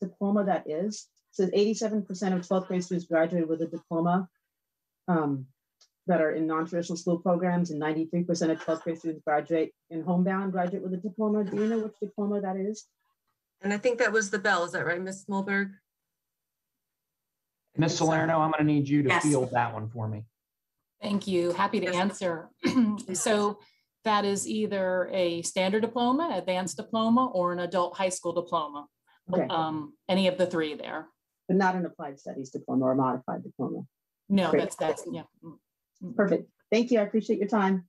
diploma that is? It says 87% of 12th grade students graduated with a diploma. Um, that are in non-traditional school programs and 93% of 12th grade students graduate in homebound graduate with a diploma. Do you know which diploma that is? And I think that was the bell. Is that right, Ms. Smolberg? Ms. Salerno, I'm going to need you to yes. field that one for me. Thank you. Happy to answer. so that is either a standard diploma, advanced diploma, or an adult high school diploma. Okay. Um, any of the three there. But not an applied studies diploma or a modified diploma. No, Great. that's, that's, yeah. Perfect. Thank you. I appreciate your time.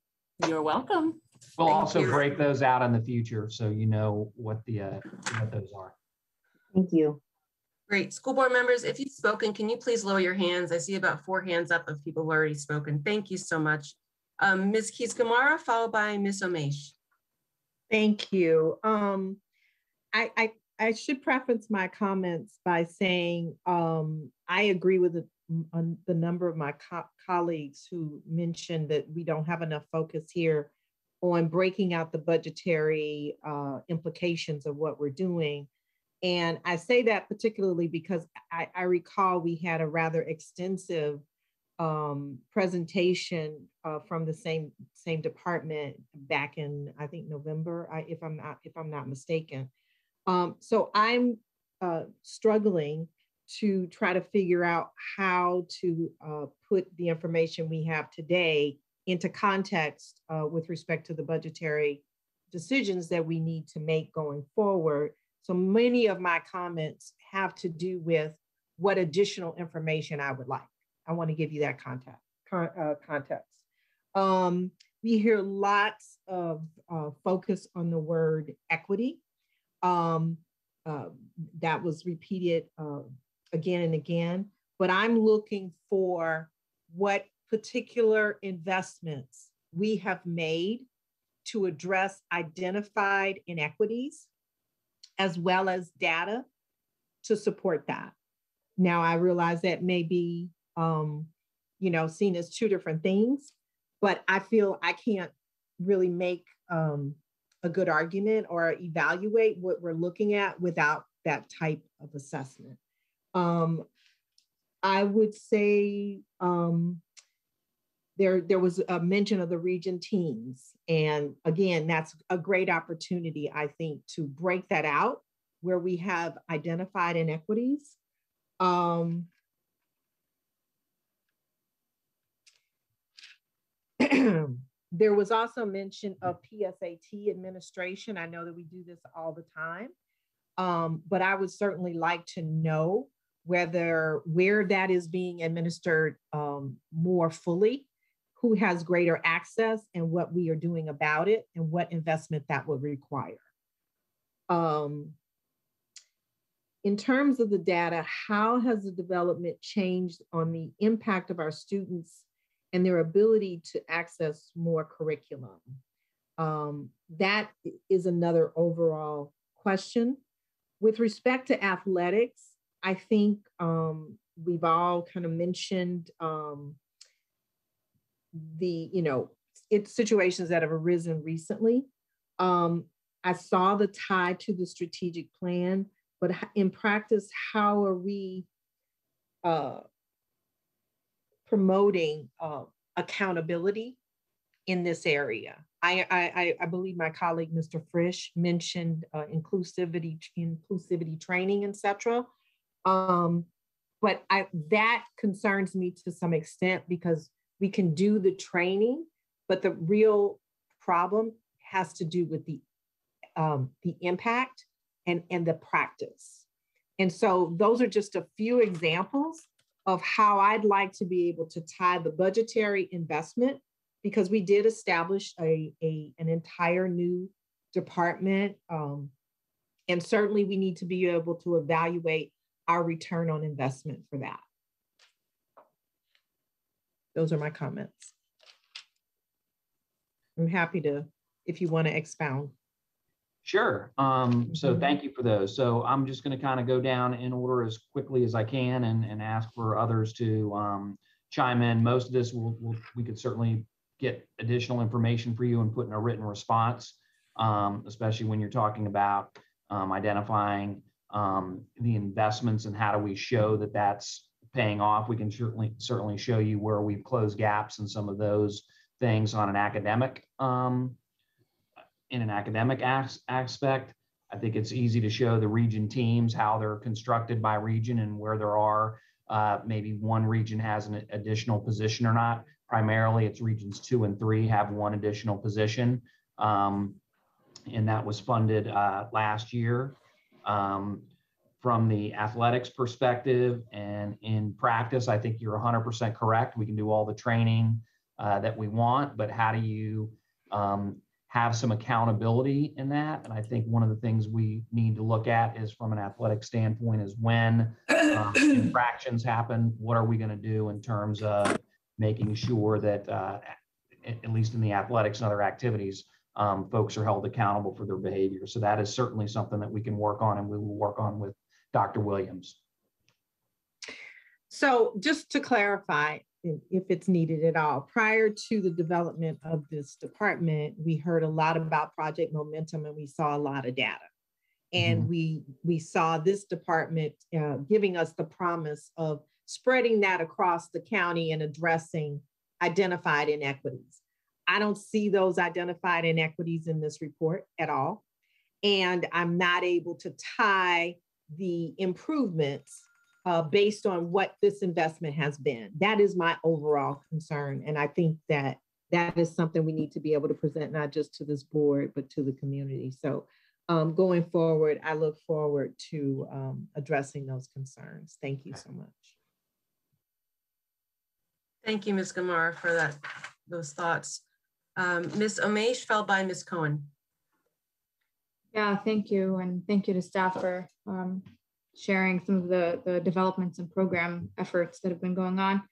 You're welcome. We'll Thank also you. break those out in the future, so you know what the, uh, what those are. Thank you. Great. School board members, if you've spoken, can you please lower your hands? I see about four hands up of people who've already spoken. Thank you so much. Um, Ms. Keys Gamarra, followed by Ms. Omeish. Thank you. Um, I, I, I should preface my comments by saying, um, I agree with the, the number of my co- colleagues who mentioned that we don't have enough focus here on breaking out the budgetary, uh, implications of what we're doing. And I say that particularly because I, I recall we had a rather extensive um, presentation uh, from the same same department back in I think November, I, if I'm not if I'm not mistaken. Um, so I'm uh, struggling to try to figure out how to uh, put the information we have today into context uh, with respect to the budgetary decisions that we need to make going forward. So many of my comments have to do with what additional information I would like. I want to give you that contact, con, uh, context. Um, we hear lots of uh, focus on the word equity. Um, uh, that was repeated uh, again and again, but I'm looking for what particular investments we have made to address identified inequities, as well as data to support that. Now, I realize that may be um, you know, seen as two different things. But I feel I can't really make um, a good argument or evaluate what we're looking at without that type of assessment. Um, I would say um, there, there was a mention of the region teams. And again, that's a great opportunity, I think, to break that out where we have identified inequities. Um, there was also mention of PSAT administration. I know that we do this all the time, um, but I would certainly like to know whether where that is being administered um, more fully, who has greater access, and what we are doing about it, and what investment that would require. Um, in terms of the data, how has the development changed on the impact of our students and their ability to access more curriculum? Um, that is another overall question. With respect to athletics, I think um, we've all kind of mentioned um, the, you know, it's situations that have arisen recently. Um, I saw the tie to the strategic plan, but in practice, how are we uh, promoting uh, accountability in this area. I, I, I believe my colleague, Mr. Frisch, mentioned uh, inclusivity, inclusivity training, etc. Um, but I, that concerns me to some extent because we can do the training, but the real problem has to do with the um, the impact and, and the practice. And so those are just a few examples of how I'd like to be able to tie the budgetary investment because we did establish a, a an entire new department. Um, and certainly we need to be able to evaluate our return on investment for that. Those are my comments. I'm happy to, if you want to expound. Sure. Um, so thank you for those. So I'm just going to kind of go down in order as quickly as I can and, and ask for others to um, chime in. Most of this will, will, we could certainly get additional information for you and put in a written response, um, especially when you're talking about um, identifying um, the investments and how do we show that that's paying off. We can certainly certainly show you where we've closed gaps in some of those things on an academic um, in an academic as aspect. I think it's easy to show the region teams how they're constructed by region and where there are uh, maybe one region has an additional position or not. Primarily, it's regions two and three have one additional position, um, and that was funded uh, last year. Um, from the athletics perspective and in practice, I think you're 100% correct. We can do all the training uh, that we want, but how do you um, have some accountability in that? And I think one of the things we need to look at is from an athletic standpoint is when uh, infractions happen, what are we going to do in terms of making sure that, uh, at least in the athletics and other activities, um, folks are held accountable for their behavior. So that is certainly something that we can work on and we will work on with Dr. Williams. So just to clarify, if it's needed at all, prior to the development of this department, we heard a lot about project momentum and we saw a lot of data. And mm-hmm. we we saw this department uh, giving us the promise of spreading that across the county and addressing identified inequities. I don't see those identified inequities in this report at all. And I'm not able to tie the improvements uh, based on what this investment has been. That is my overall concern. And I think that that is something we need to be able to present not just to this board, but to the community. So um, going forward, I look forward to um, addressing those concerns. Thank you so much. Thank you, Ms. Gamarra, for that those thoughts. Um, Ms. Omeish, followed by Ms. Cohen. Yeah, thank you. And thank you to staff for um, sharing some of the, the developments and program efforts that have been going on.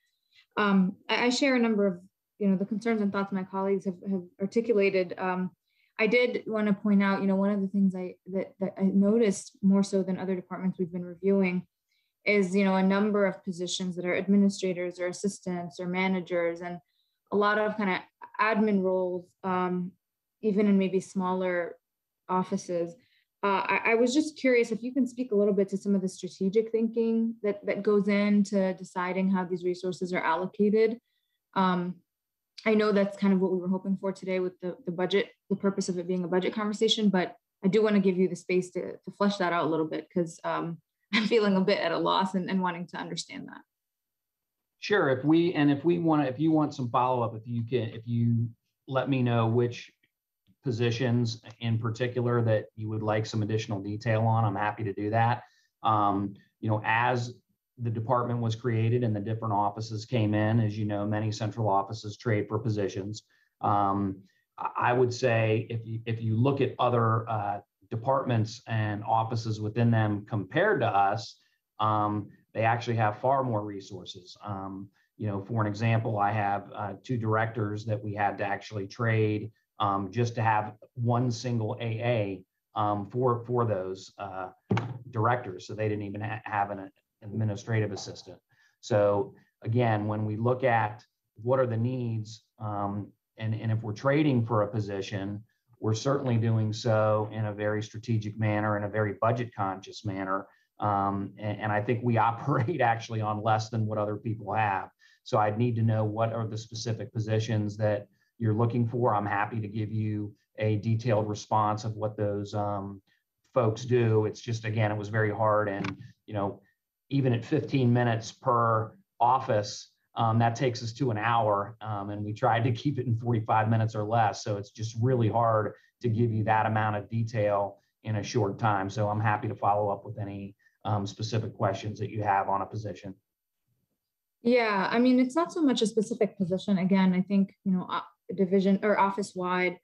Um, I, I, share a number of, you know, the concerns and thoughts my colleagues have, have articulated. Um, I did want to point out, you know, one of the things I that, that I noticed more so than other departments we've been reviewing is, you know, a number of positions that are administrators or assistants or managers and a lot of kind of admin roles, um, even in maybe smaller offices. Uh, I, I, was just curious if you can speak a little bit to some of the strategic thinking that, that goes into deciding how these resources are allocated. Um, I know that's kind of what we were hoping for today with the, the budget, the purpose of it being a budget conversation, but I do want to give you the space to, to flesh that out a little bit because um, I'm feeling a bit at a loss and, and wanting to understand that. Sure. If we and if we want to, if you want some follow up, if you can, if you let me know which positions in particular that you would like some additional detail on, I'm happy to do that. Um, you know, as the department was created and the different offices came in, as you know, many central offices trade for positions. Um, I would say if you if you look at other uh, departments and offices within them compared to us, um, they actually have far more resources. Um, you know, for an example, I have uh, two directors that we had to actually trade um, just to have one single AA um, for for those uh, directors. So they didn't even ha have an administrative assistant. So again, when we look at what are the needs, um, and, and if we're trading for a position, we're certainly doing so in a very strategic manner, in a very budget conscious manner. Um, and, and I think we operate actually on less than what other people have. So I'd need to know what are the specific positions that you're looking for, I'm happy to give you a detailed response of what those um, folks do. It's just, again, it was very hard. And, you know, even at 15 minutes per office, um, that takes us to an hour. Um, and we tried to keep it in 45 minutes or less. So it's just really hard to give you that amount of detail in a short time. So I'm happy to follow up with any um, specific questions that you have on a position. Yeah, I mean, it's not so much a specific position. Again, I think, you know, division or office wide,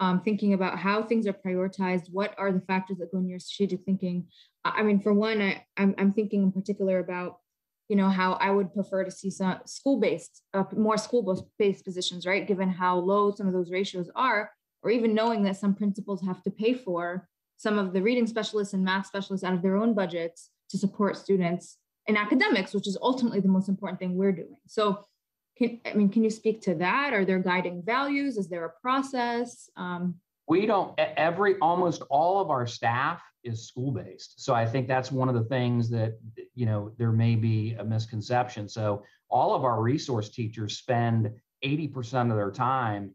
um, thinking about how things are prioritized, what are the factors that go in your strategic thinking. I mean, for one, I, I'm, I'm thinking in particular about, you know, how I would prefer to see some school-based, uh, more school-based positions, right? Given how low some of those ratios are, or even knowing that some principals have to pay for some of the reading specialists and math specialists out of their own budgets to support students in academics, which is ultimately the most important thing we're doing. So can, I mean, can you speak to that? Are there guiding values? Is there a process? Um, we don't, every, almost all of our staff is school based. So I think that's one of the things that, you know, there may be a misconception. So all of our resource teachers spend 80% of their time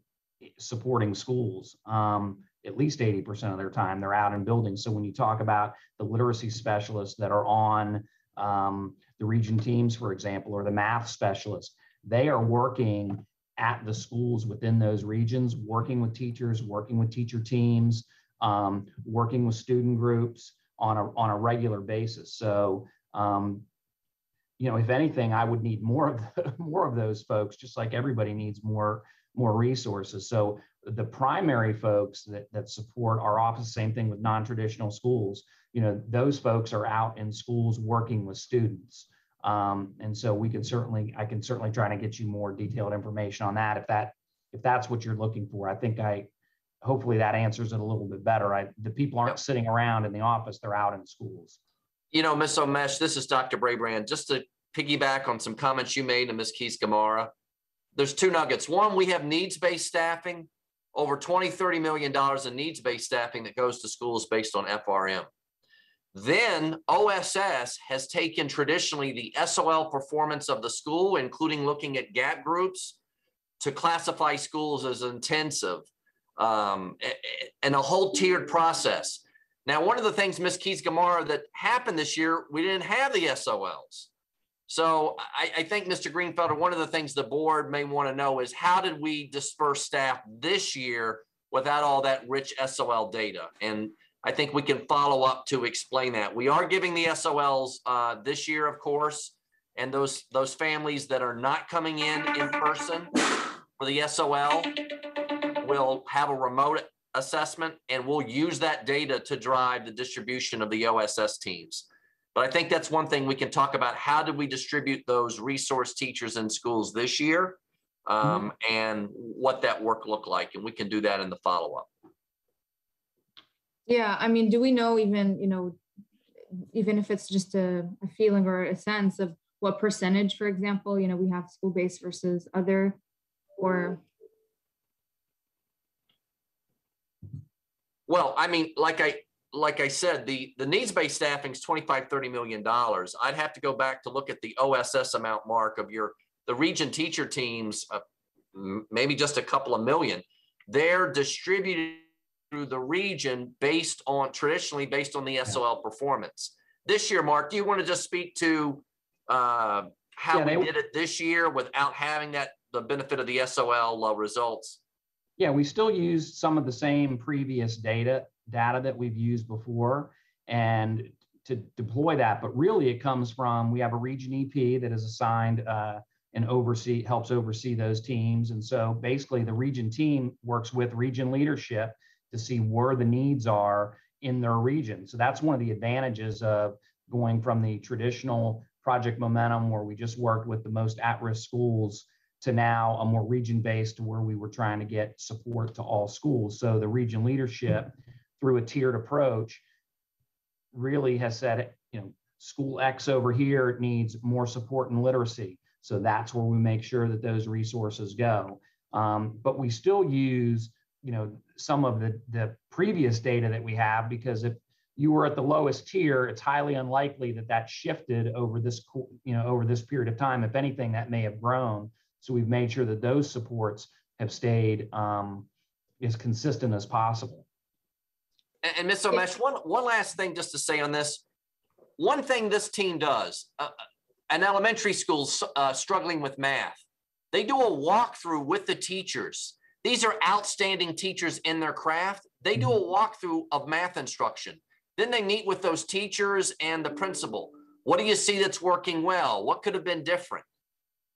supporting schools. Um, at least 80% of their time they're out in buildings. So when you talk about the literacy specialists that are on um, the region teams, for example, or the math specialists, they are working at the schools within those regions, working with teachers, working with teacher teams, um, working with student groups on a, on a regular basis. So, um, you know, if anything, I would need more of the, more of those folks, just like everybody needs more more resources. So the primary folks that, that support our office, same thing with non-traditional schools, you know, those folks are out in schools working with students. Um, and so we can certainly, I can certainly try to get you more detailed information on that if that, if that's what you're looking for. I think I, hopefully that answers it a little bit better. I, the people aren't sitting around in the office, they're out in schools. You know, Miss Omeish, this is Dr. Brabrand. Just to piggyback on some comments you made to Miss Keys Gamarra, there's two nuggets. One, we have needs-based staffing, over 20, 30 million dollars in needs-based staffing that goes to schools based on FRM. Then OSS has taken traditionally the SOL performance of the school, including looking at gap groups, to classify schools as intensive um, and a whole tiered process. Now, one of the things, Ms. Keys Gamarra, that happened this year, we didn't have the SOLs. So I, I, think, Mr. Greenfelder, one of the things the board may want to know is how did we disperse staff this year without all that rich SOL data? And I think we can follow up to explain that. We are giving the SOLs uh, this year, of course, and those those families that are not coming in in person for the SOL will have a remote assessment, and we'll use that data to drive the distribution of the OSS teams. But I think that's one thing we can talk about. How did we distribute those resource teachers in schools this year, um, mm-hmm. and what that work looked like, and we can do that in the follow up. Yeah, I mean, do we know even, you know, even if it's just a, a feeling or a sense of what percentage, for example, you know, we have school-based versus other, or? Well, I mean, like I, like I said, the, the needs-based staffing is 25, 30 million dollars. I'd have to go back to look at the OSS amount mark of your, the region teacher teams, uh, maybe just a couple of million. They're distributed through the region based on traditionally based on the SOL performance. This year, Mark, do you want to just speak to uh, how yeah, we did it this year without having that the benefit of the SOL uh, results? Yeah, we still use some of the same previous data data that we've used before and to deploy that. But really, it comes from we have a region EP that is assigned uh, and oversee helps oversee those teams. And so basically, the region team works with region leadership to see where the needs are in their region. So that's one of the advantages of going from the traditional project momentum where we just worked with the most at-risk schools to now a more region based where we were trying to get support to all schools. So the region leadership through a tiered approach really has said, you know, school X over here needs more support in literacy. So that's where we make sure that those resources go. Um, but we still use you know some of the the previous data that we have because if you were at the lowest tier it's highly unlikely that that shifted over this you know over this period of time. If anything that may have grown. So we've made sure that those supports have stayed um, as consistent as possible. And, and Ms. Omeish, one one last thing just to say on this. One thing this team does uh, an elementary school uh, struggling with math. They do a walkthrough with the teachers these are outstanding teachers in their craft. They do a mm-hmm. walkthrough of math instruction. Then they meet with those teachers and the principal. What do you see that's working well? What could have been different?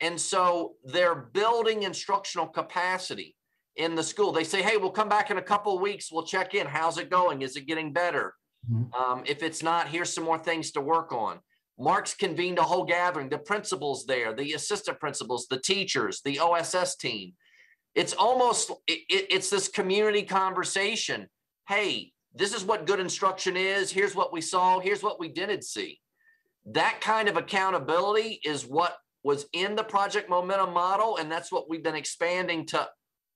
And so they're building instructional capacity in the school. They say, hey, we'll come back in a couple of weeks. We'll check in. How's it going? Is it getting better? Mm-hmm. Um, if it's not, here's some more things to work on. Mark's convened a whole gathering, the principals there, the assistant principals, the teachers, the OSS team it's almost it, it's this community conversation. Hey this is what good instruction is. Here's what we saw. Here's what we didn't see. That kind of accountability is what was in the project momentum model and that's what we've been expanding to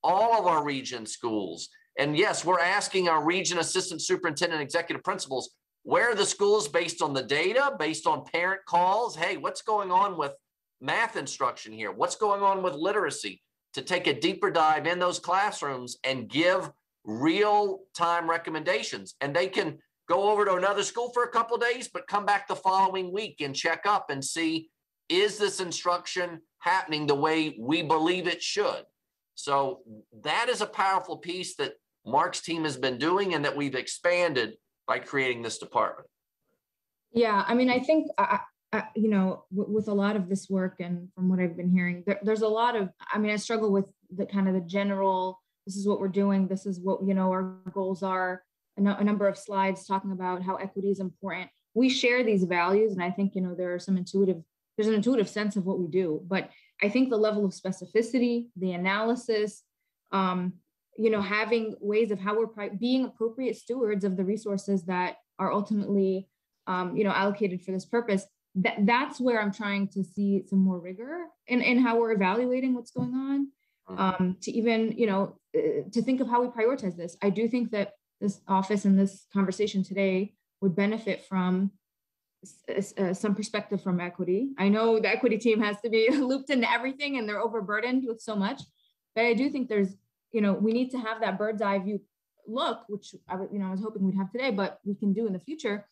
all of our region schools. And yes we're asking our region assistant superintendent executive principals where are the schools based on the data based on parent calls? Hey what's going on with math instruction here? What's going on with literacy to take a deeper dive in those classrooms and give real time recommendations. And they can go over to another school for a couple days, but come back the following week and check up and see is this instruction happening the way we believe it should? So that is a powerful piece that Mark's team has been doing and that we've expanded by creating this department. Yeah, I mean, I think, I, you know, w- with a lot of this work and from what I've been hearing, there, there's a lot of, I mean, I struggle with the kind of the general, this is what we're doing, this is what, you know, our goals are, a, no- a number of slides talking about how equity is important. We share these values and I think, you know, there are some intuitive, there's an intuitive sense of what we do, but I think the level of specificity, the analysis, um, you know, having ways of how we're pri- being appropriate stewards of the resources that are ultimately, um, you know, allocated for this purpose. That that's where I'm trying to see some more rigor in, in how we're evaluating what's going on. Um, to even, you know, uh, to think of how we prioritize this. I do think that this office and this conversation today would benefit from uh, some perspective from equity. I know the equity team has to be looped into everything and they're overburdened with so much, but I do think there's, you know, we need to have that bird's eye view look, which I, you know, I was hoping we'd have today, but we can do in the future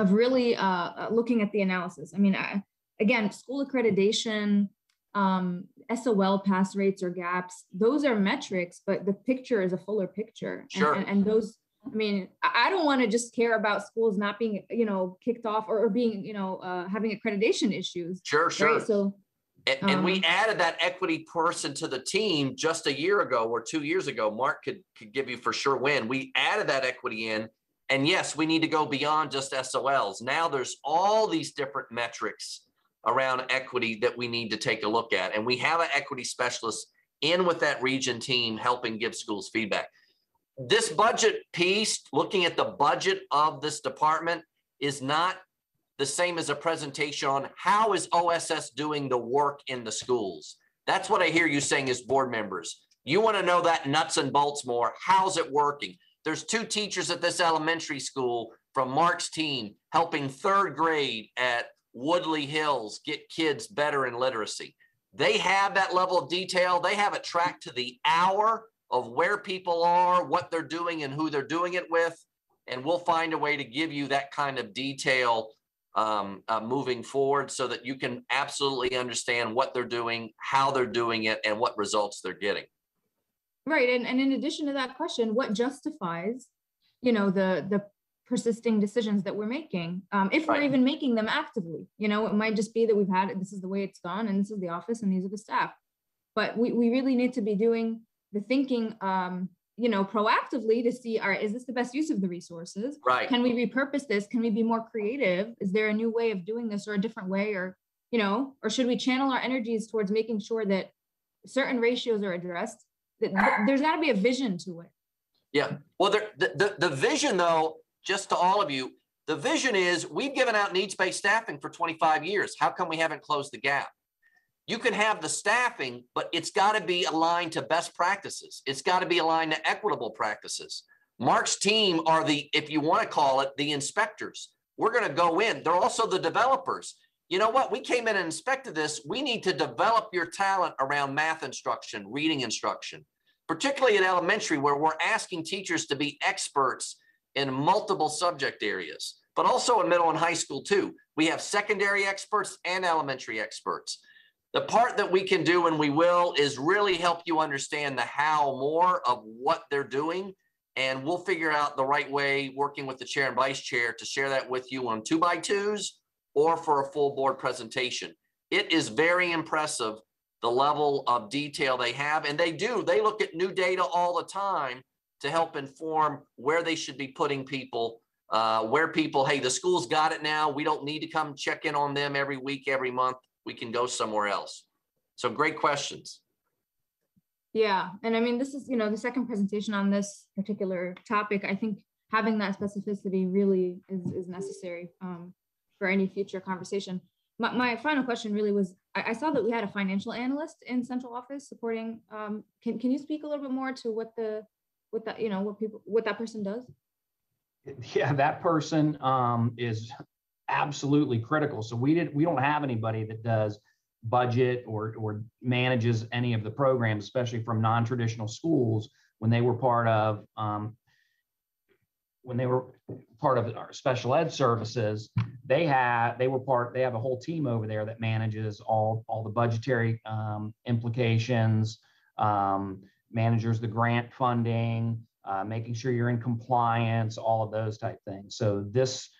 of really uh, uh, looking at the analysis. I mean, I, again, school accreditation, um, SOL pass rates or gaps, those are metrics, but the picture is a fuller picture. And- Sure. And, and those, I mean, I don't want to just care about schools not being, you know, kicked off or, or being, you know, uh, having accreditation issues. Sure, sure. Right? So, And, and we Um, added that equity person to the team just a year ago or two years ago. Mark could, could give you for sure when. We added that equity in. And yes, we need to go beyond just SOLs. Now there's all these different metrics around equity that we need to take a look at. And we have an equity specialist in with that region team helping give schools feedback. This budget piece, looking at the budget of this department, is not the same as a presentation on how is OSS doing the work in the schools. That's what I hear you saying as board members. You want to know that nuts and bolts more. How's it working? There's two teachers at this elementary school from Mark's team helping third grade at Woodley Hills get kids better in literacy. They have that level of detail. They have it tracked to the hour of where people are, what they're doing, and who they're doing it with. And we'll find a way to give you that kind of detail um, uh, moving forward so that you can absolutely understand what they're doing, how they're doing it, and what results they're getting. Right. And, and in addition to that question, what justifies, you know, the, the persisting decisions that we're making? Um, if we're even making them actively, you know, it might just be that we've had it, this is the way it's gone, and this is the office, and these are the staff. But we, we really need to be doing the thinking, um, you know, proactively to see, all right, is this the best use of the resources? Right. Can we repurpose this? Can we be more creative? Is there a new way of doing this or a different way? Or, you know, or should we channel our energies towards making sure that certain ratios are addressed? There's got to be a vision to it. Yeah. Well, the, the, the vision, though, just to all of you, the vision is we've given out needs based staffing for 25 years. How come we haven't closed the gap? You can have the staffing, but it's got to be aligned to best practices. It's got to be aligned to equitable practices. Mark's team are the, if you want to call it, the inspectors. We're going to go in. They're also the developers. You know what? We came in and inspected this. We need to develop your talent around math instruction, reading instruction, particularly in elementary, where we're asking teachers to be experts in multiple subject areas, but also in middle and high school too. We have secondary experts and elementary experts. The part that we can do and we will is really help you understand the how more of what they're doing. And we'll figure out the right way, working with the chair and vice chair to share that with you on two by twos or for a full board presentation. It is very impressive the level of detail they have. And they do, they look at new data all the time to help inform where they should be putting people, uh, where people, hey, the school's got it now. We don't need to come check in on them every week, every month. We can go somewhere else. So great questions. Yeah, and I mean, this is, you know, the second presentation on this particular topic. I think having that specificity really is, is necessary um, for any future conversation. My, my final question really was, I, I saw that we had a financial analyst in central office supporting, um, can, can you speak a little bit more to what the, what that, you know, what people, what that person does? Yeah, that person um, is absolutely critical. So we did we don't have anybody that does budget or or manages any of the programs, especially from non-traditional schools when they were part of um, when they were part of our special ed services. They had they were part they have a whole team over there that manages all all the budgetary um, implications, um, managers the grant funding, uh, making sure you're in compliance, all of those type things. So this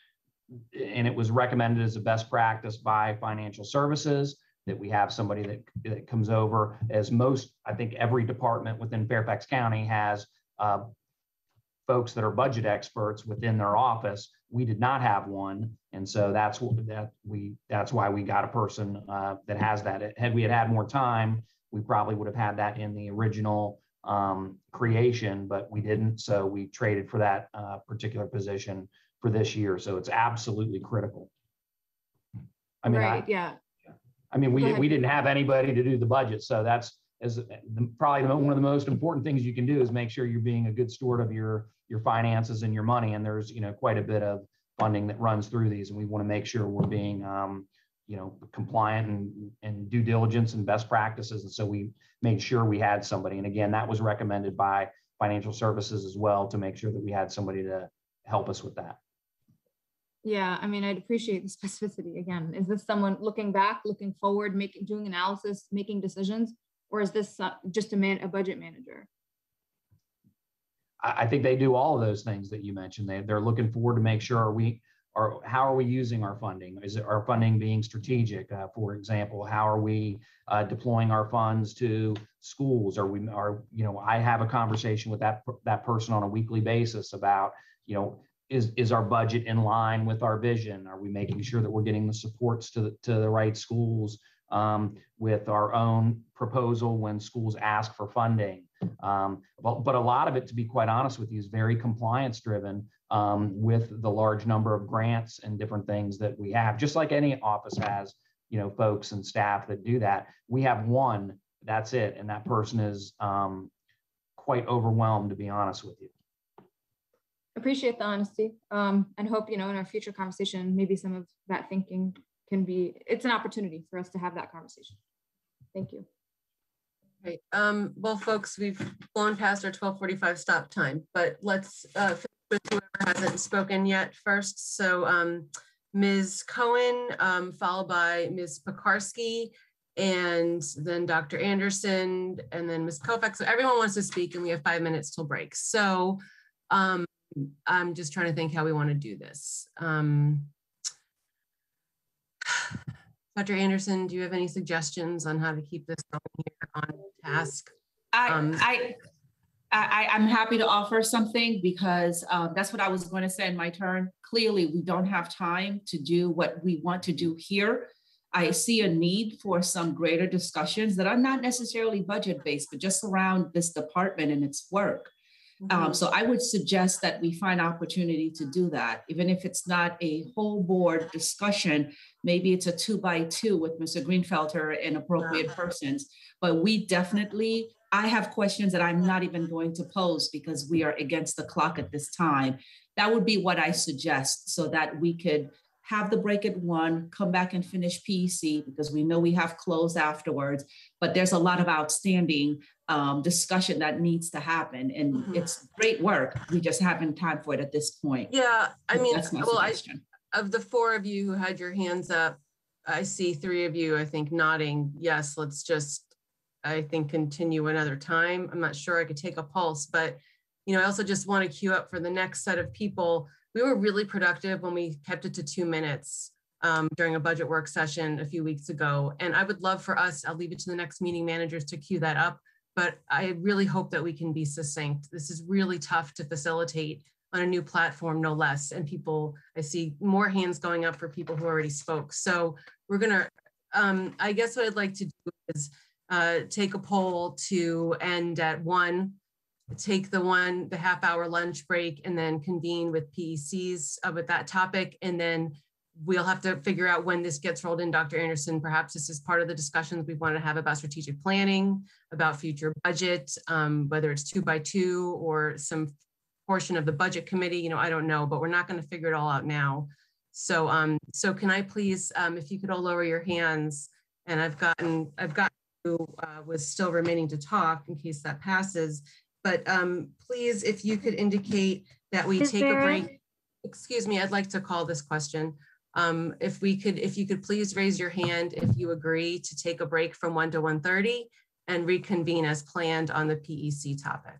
and it was recommended as a best practice by financial services that we have somebody that, that comes over as most, I think every department within Fairfax County has uh, folks that are budget experts within their office. We did not have one. And so that's what that we, that's why we got a person uh, that has that. Had we had had more time, we probably would have had that in the original um, creation, but we didn't. So we traded for that uh, particular position for this year. So it's absolutely critical. I mean, right, I, yeah. I mean, we, we didn't have anybody to do the budget. So that's as the- probably the- one of the most important things you can do is make sure you're being a good steward of your, your finances and your money. And there's, you know, quite a bit of funding that runs through these and we want to make sure we're being, um, you know, compliant and, and due diligence and best practices. And so we made sure we had somebody. And again, that was recommended by financial services as well to make sure that we had somebody to help us with that. Yeah, I mean, I'd appreciate the specificity again. Is this someone looking back, looking forward, making, doing analysis, making decisions? Or is this uh, just a man, a budget manager? I, think they do all of those things that you mentioned. They, they're looking forward to make sure are we are how are we using our funding? Is it our funding being strategic? Uh, for example, how are we uh, deploying our funds to schools? Are we are you know I have a conversation with that that person on a weekly basis about you know is is our budget in line with our vision? Are we making sure that we're getting the supports to the, to the right schools um, with our own proposal when schools ask for funding? Um, but, but a lot of it, to be quite honest with you, is very compliance driven um, with the large number of grants and different things that we have. Just like any office has, you know, folks and staff that do that. We have one. That's it, and that person is um, quite overwhelmed, to be honest with you. Appreciate the honesty um, and hope, you know, in our future conversation, maybe some of that thinking can be, it's an opportunity for us to have that conversation. Thank you. Right. Um, well, folks, we've blown past our twelve forty-five stop time, but let's uh, finish with whoever hasn't spoken yet first. So um, Ms. Cohen, um, followed by Ms. Pekarsky, and then Dr. Anderson, and then Ms. Kovac. So everyone wants to speak, and we have five minutes till break. So um, I'm just trying to think how we want to do this. Um, Dr. Anderson, do you have any suggestions on how to keep this going here on task? I, Um, I, I, I'm happy to offer something because um, that's what I was going to say in my turn. Clearly, we don't have time to do what we want to do here. I see a need for some greater discussions that are not necessarily budget based, but just around this department and its work. Um, so I would suggest that we find opportunity to do that, even if it's not a whole board discussion. Maybe it's a two by two with Mr. Greenfelder and appropriate persons. But we definitely, I have questions that I'm not even going to pose because we are against the clock at this time. That would be what I suggest so that we could have the break at one, come back and finish PEC because we know we have closed afterwards. But there's a lot of outstanding um, discussion that needs to happen, and Mhm. it's great work. We just haven't time for it at this point. Yeah, I mean, that's my well, I, of the four of you who had your hands up, I see three of you, I think nodding, yes, let's just, I think, continue another time. I'm not sure I could take a pulse, but, you know, I also just want to queue up for the next set of people. We were really productive when we kept it to two minutes um, during a budget work session a few weeks ago. And I would love for us, I'll leave it to the next meeting managers to queue that up. But I really hope that we can be succinct. This is really tough to facilitate on a new platform, no less. And people, I see more hands going up for people who already spoke. So we're gonna, um, I guess what I'd like to do is uh, take a poll to end at one, take the one, the half hour lunch break and then convene with PECs uh, with that topic. And then we'll have to figure out when this gets rolled in. Dr. Anderson, perhaps this is part of the discussions we want to have about strategic planning, about future budget, um, whether it's two by two or some portion of the budget committee, you know, I don't know, but we're not going to figure it all out now. So, um, so can I please, um, if you could all lower your hands, and I've gotten, I've gotten who uh, was still remaining to talk in case that passes. But um, please, if you could indicate that we Ms. take a break. Excuse me, I'd like to call this question. Um, if we could, if you could please raise your hand if you agree to take a break from one to 1:30 and reconvene as planned on the PEC topic.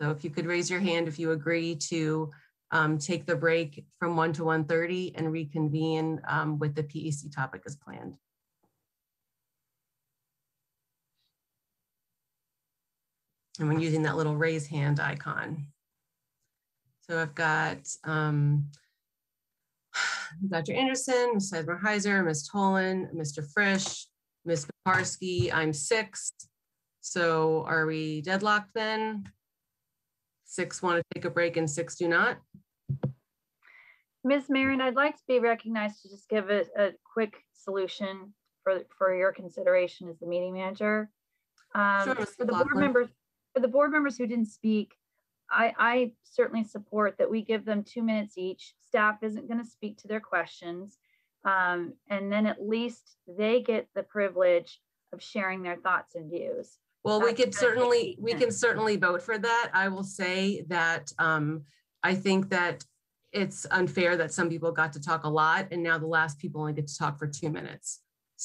So if you could raise your hand if you agree to um, take the break from 1 to 1.30 and reconvene um, with the PEC topic as planned. And we're using that little raise hand icon. So I've got um, Dr. Anderson, Ms. Sizemore-Heizer, Ms. Tholen, Mr. Frisch, Ms. Pekarsky, I'm six. So are we deadlocked then? Six want to take a break and six do not? Ms. Meren, I'd like to be recognized to just give a, a quick solution for, for your consideration as the meeting manager. Um, Sure, for the board members, for the board members who didn't speak, I, I certainly support that we give them two minutes each. Staff isn't going to speak to their questions. Um, and then at least they get the privilege of sharing their thoughts and views. Well, we could certainly, we can certainly vote for that. I will say that um, I think that it's unfair that some people got to talk a lot and now the last people only get to talk for two minutes.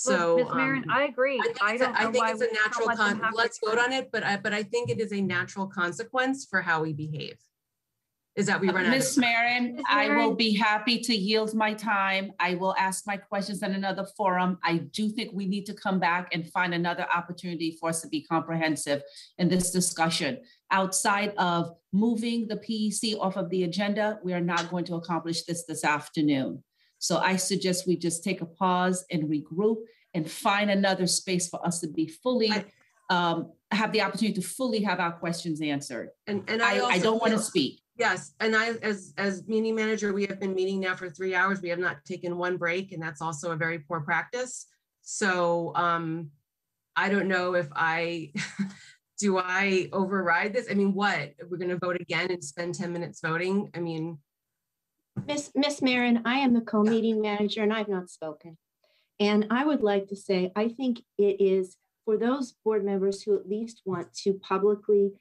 Well, So. Ms. Meren, um, I agree. I think I it's a- I think it's a natural Con- let's vote on it, but I, but I think it is a natural consequence for how we behave. Is that we run out of. Miss Meren, Ms. I will be happy to yield my time. I will ask my questions in another forum. I do think we need to come back and find another opportunity for us to be comprehensive in this discussion. Outside of moving the PEC off of the agenda, we are not going to accomplish this this afternoon. So I suggest we just take a pause and regroup and find another space for us to be fully, um, have the opportunity to fully have our questions answered. And, and I, I I don't want to speak. Yes, and I, as, as meeting manager, we have been meeting now for three hours. We have not taken one break, and that's also a very poor practice. So um, I don't know if I, do I override this? I mean, what? We're gonna vote again and spend 10 minutes voting? I mean, Miss, Miss Meren, I am the co-meeting manager and I've not spoken. And I would like to say, I think it is for those board members who at least want to publicly,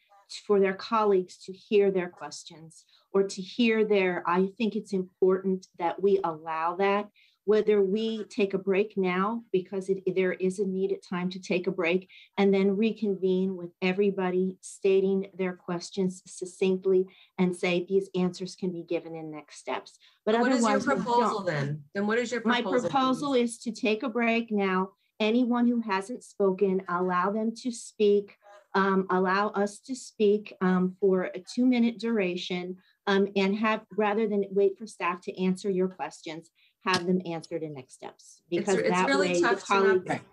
for their colleagues to hear their questions or to hear their, I think it's important that we allow that. Whether we take a break now because it, there is a needed time to take a break and then reconvene with everybody stating their questions succinctly and say these answers can be given in next steps. But what is your otherwise, we proposal then? Then what is your proposal? My proposal? proposal is to take a break now. Anyone who hasn't spoken, allow them to speak. Um, allow us to speak um, for a two-minute duration um, and have, rather than wait for staff to answer your questions, have them answered in next steps. Because it's that really way the tough to not, colleagues.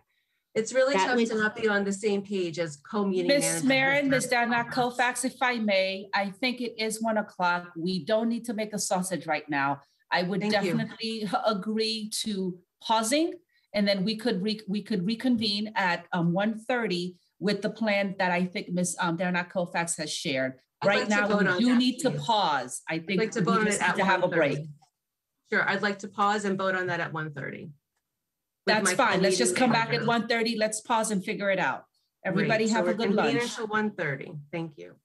it's really tough way- to not be on the same page as co-meeting Miss manager. Meren, Ms. Derenak Kaufax, if I may, I think it is one o'clock. We don't need to make a sausage right now. I would Thank you. definitely agree to pausing and then we could re, we could reconvene at um 1:30 with the plan that I think Ms. Um, Derenak Kaufax has shared. I'd Right like now, we do that, need to pause. I think like to we just need to have a break. Sure, I'd like to pause and vote on that at 1:30. That's fine. Let's just come back at manager. 1:30. Let's pause and figure it out. Everybody Great. So have a good lunch. Until 1:30. Thank you.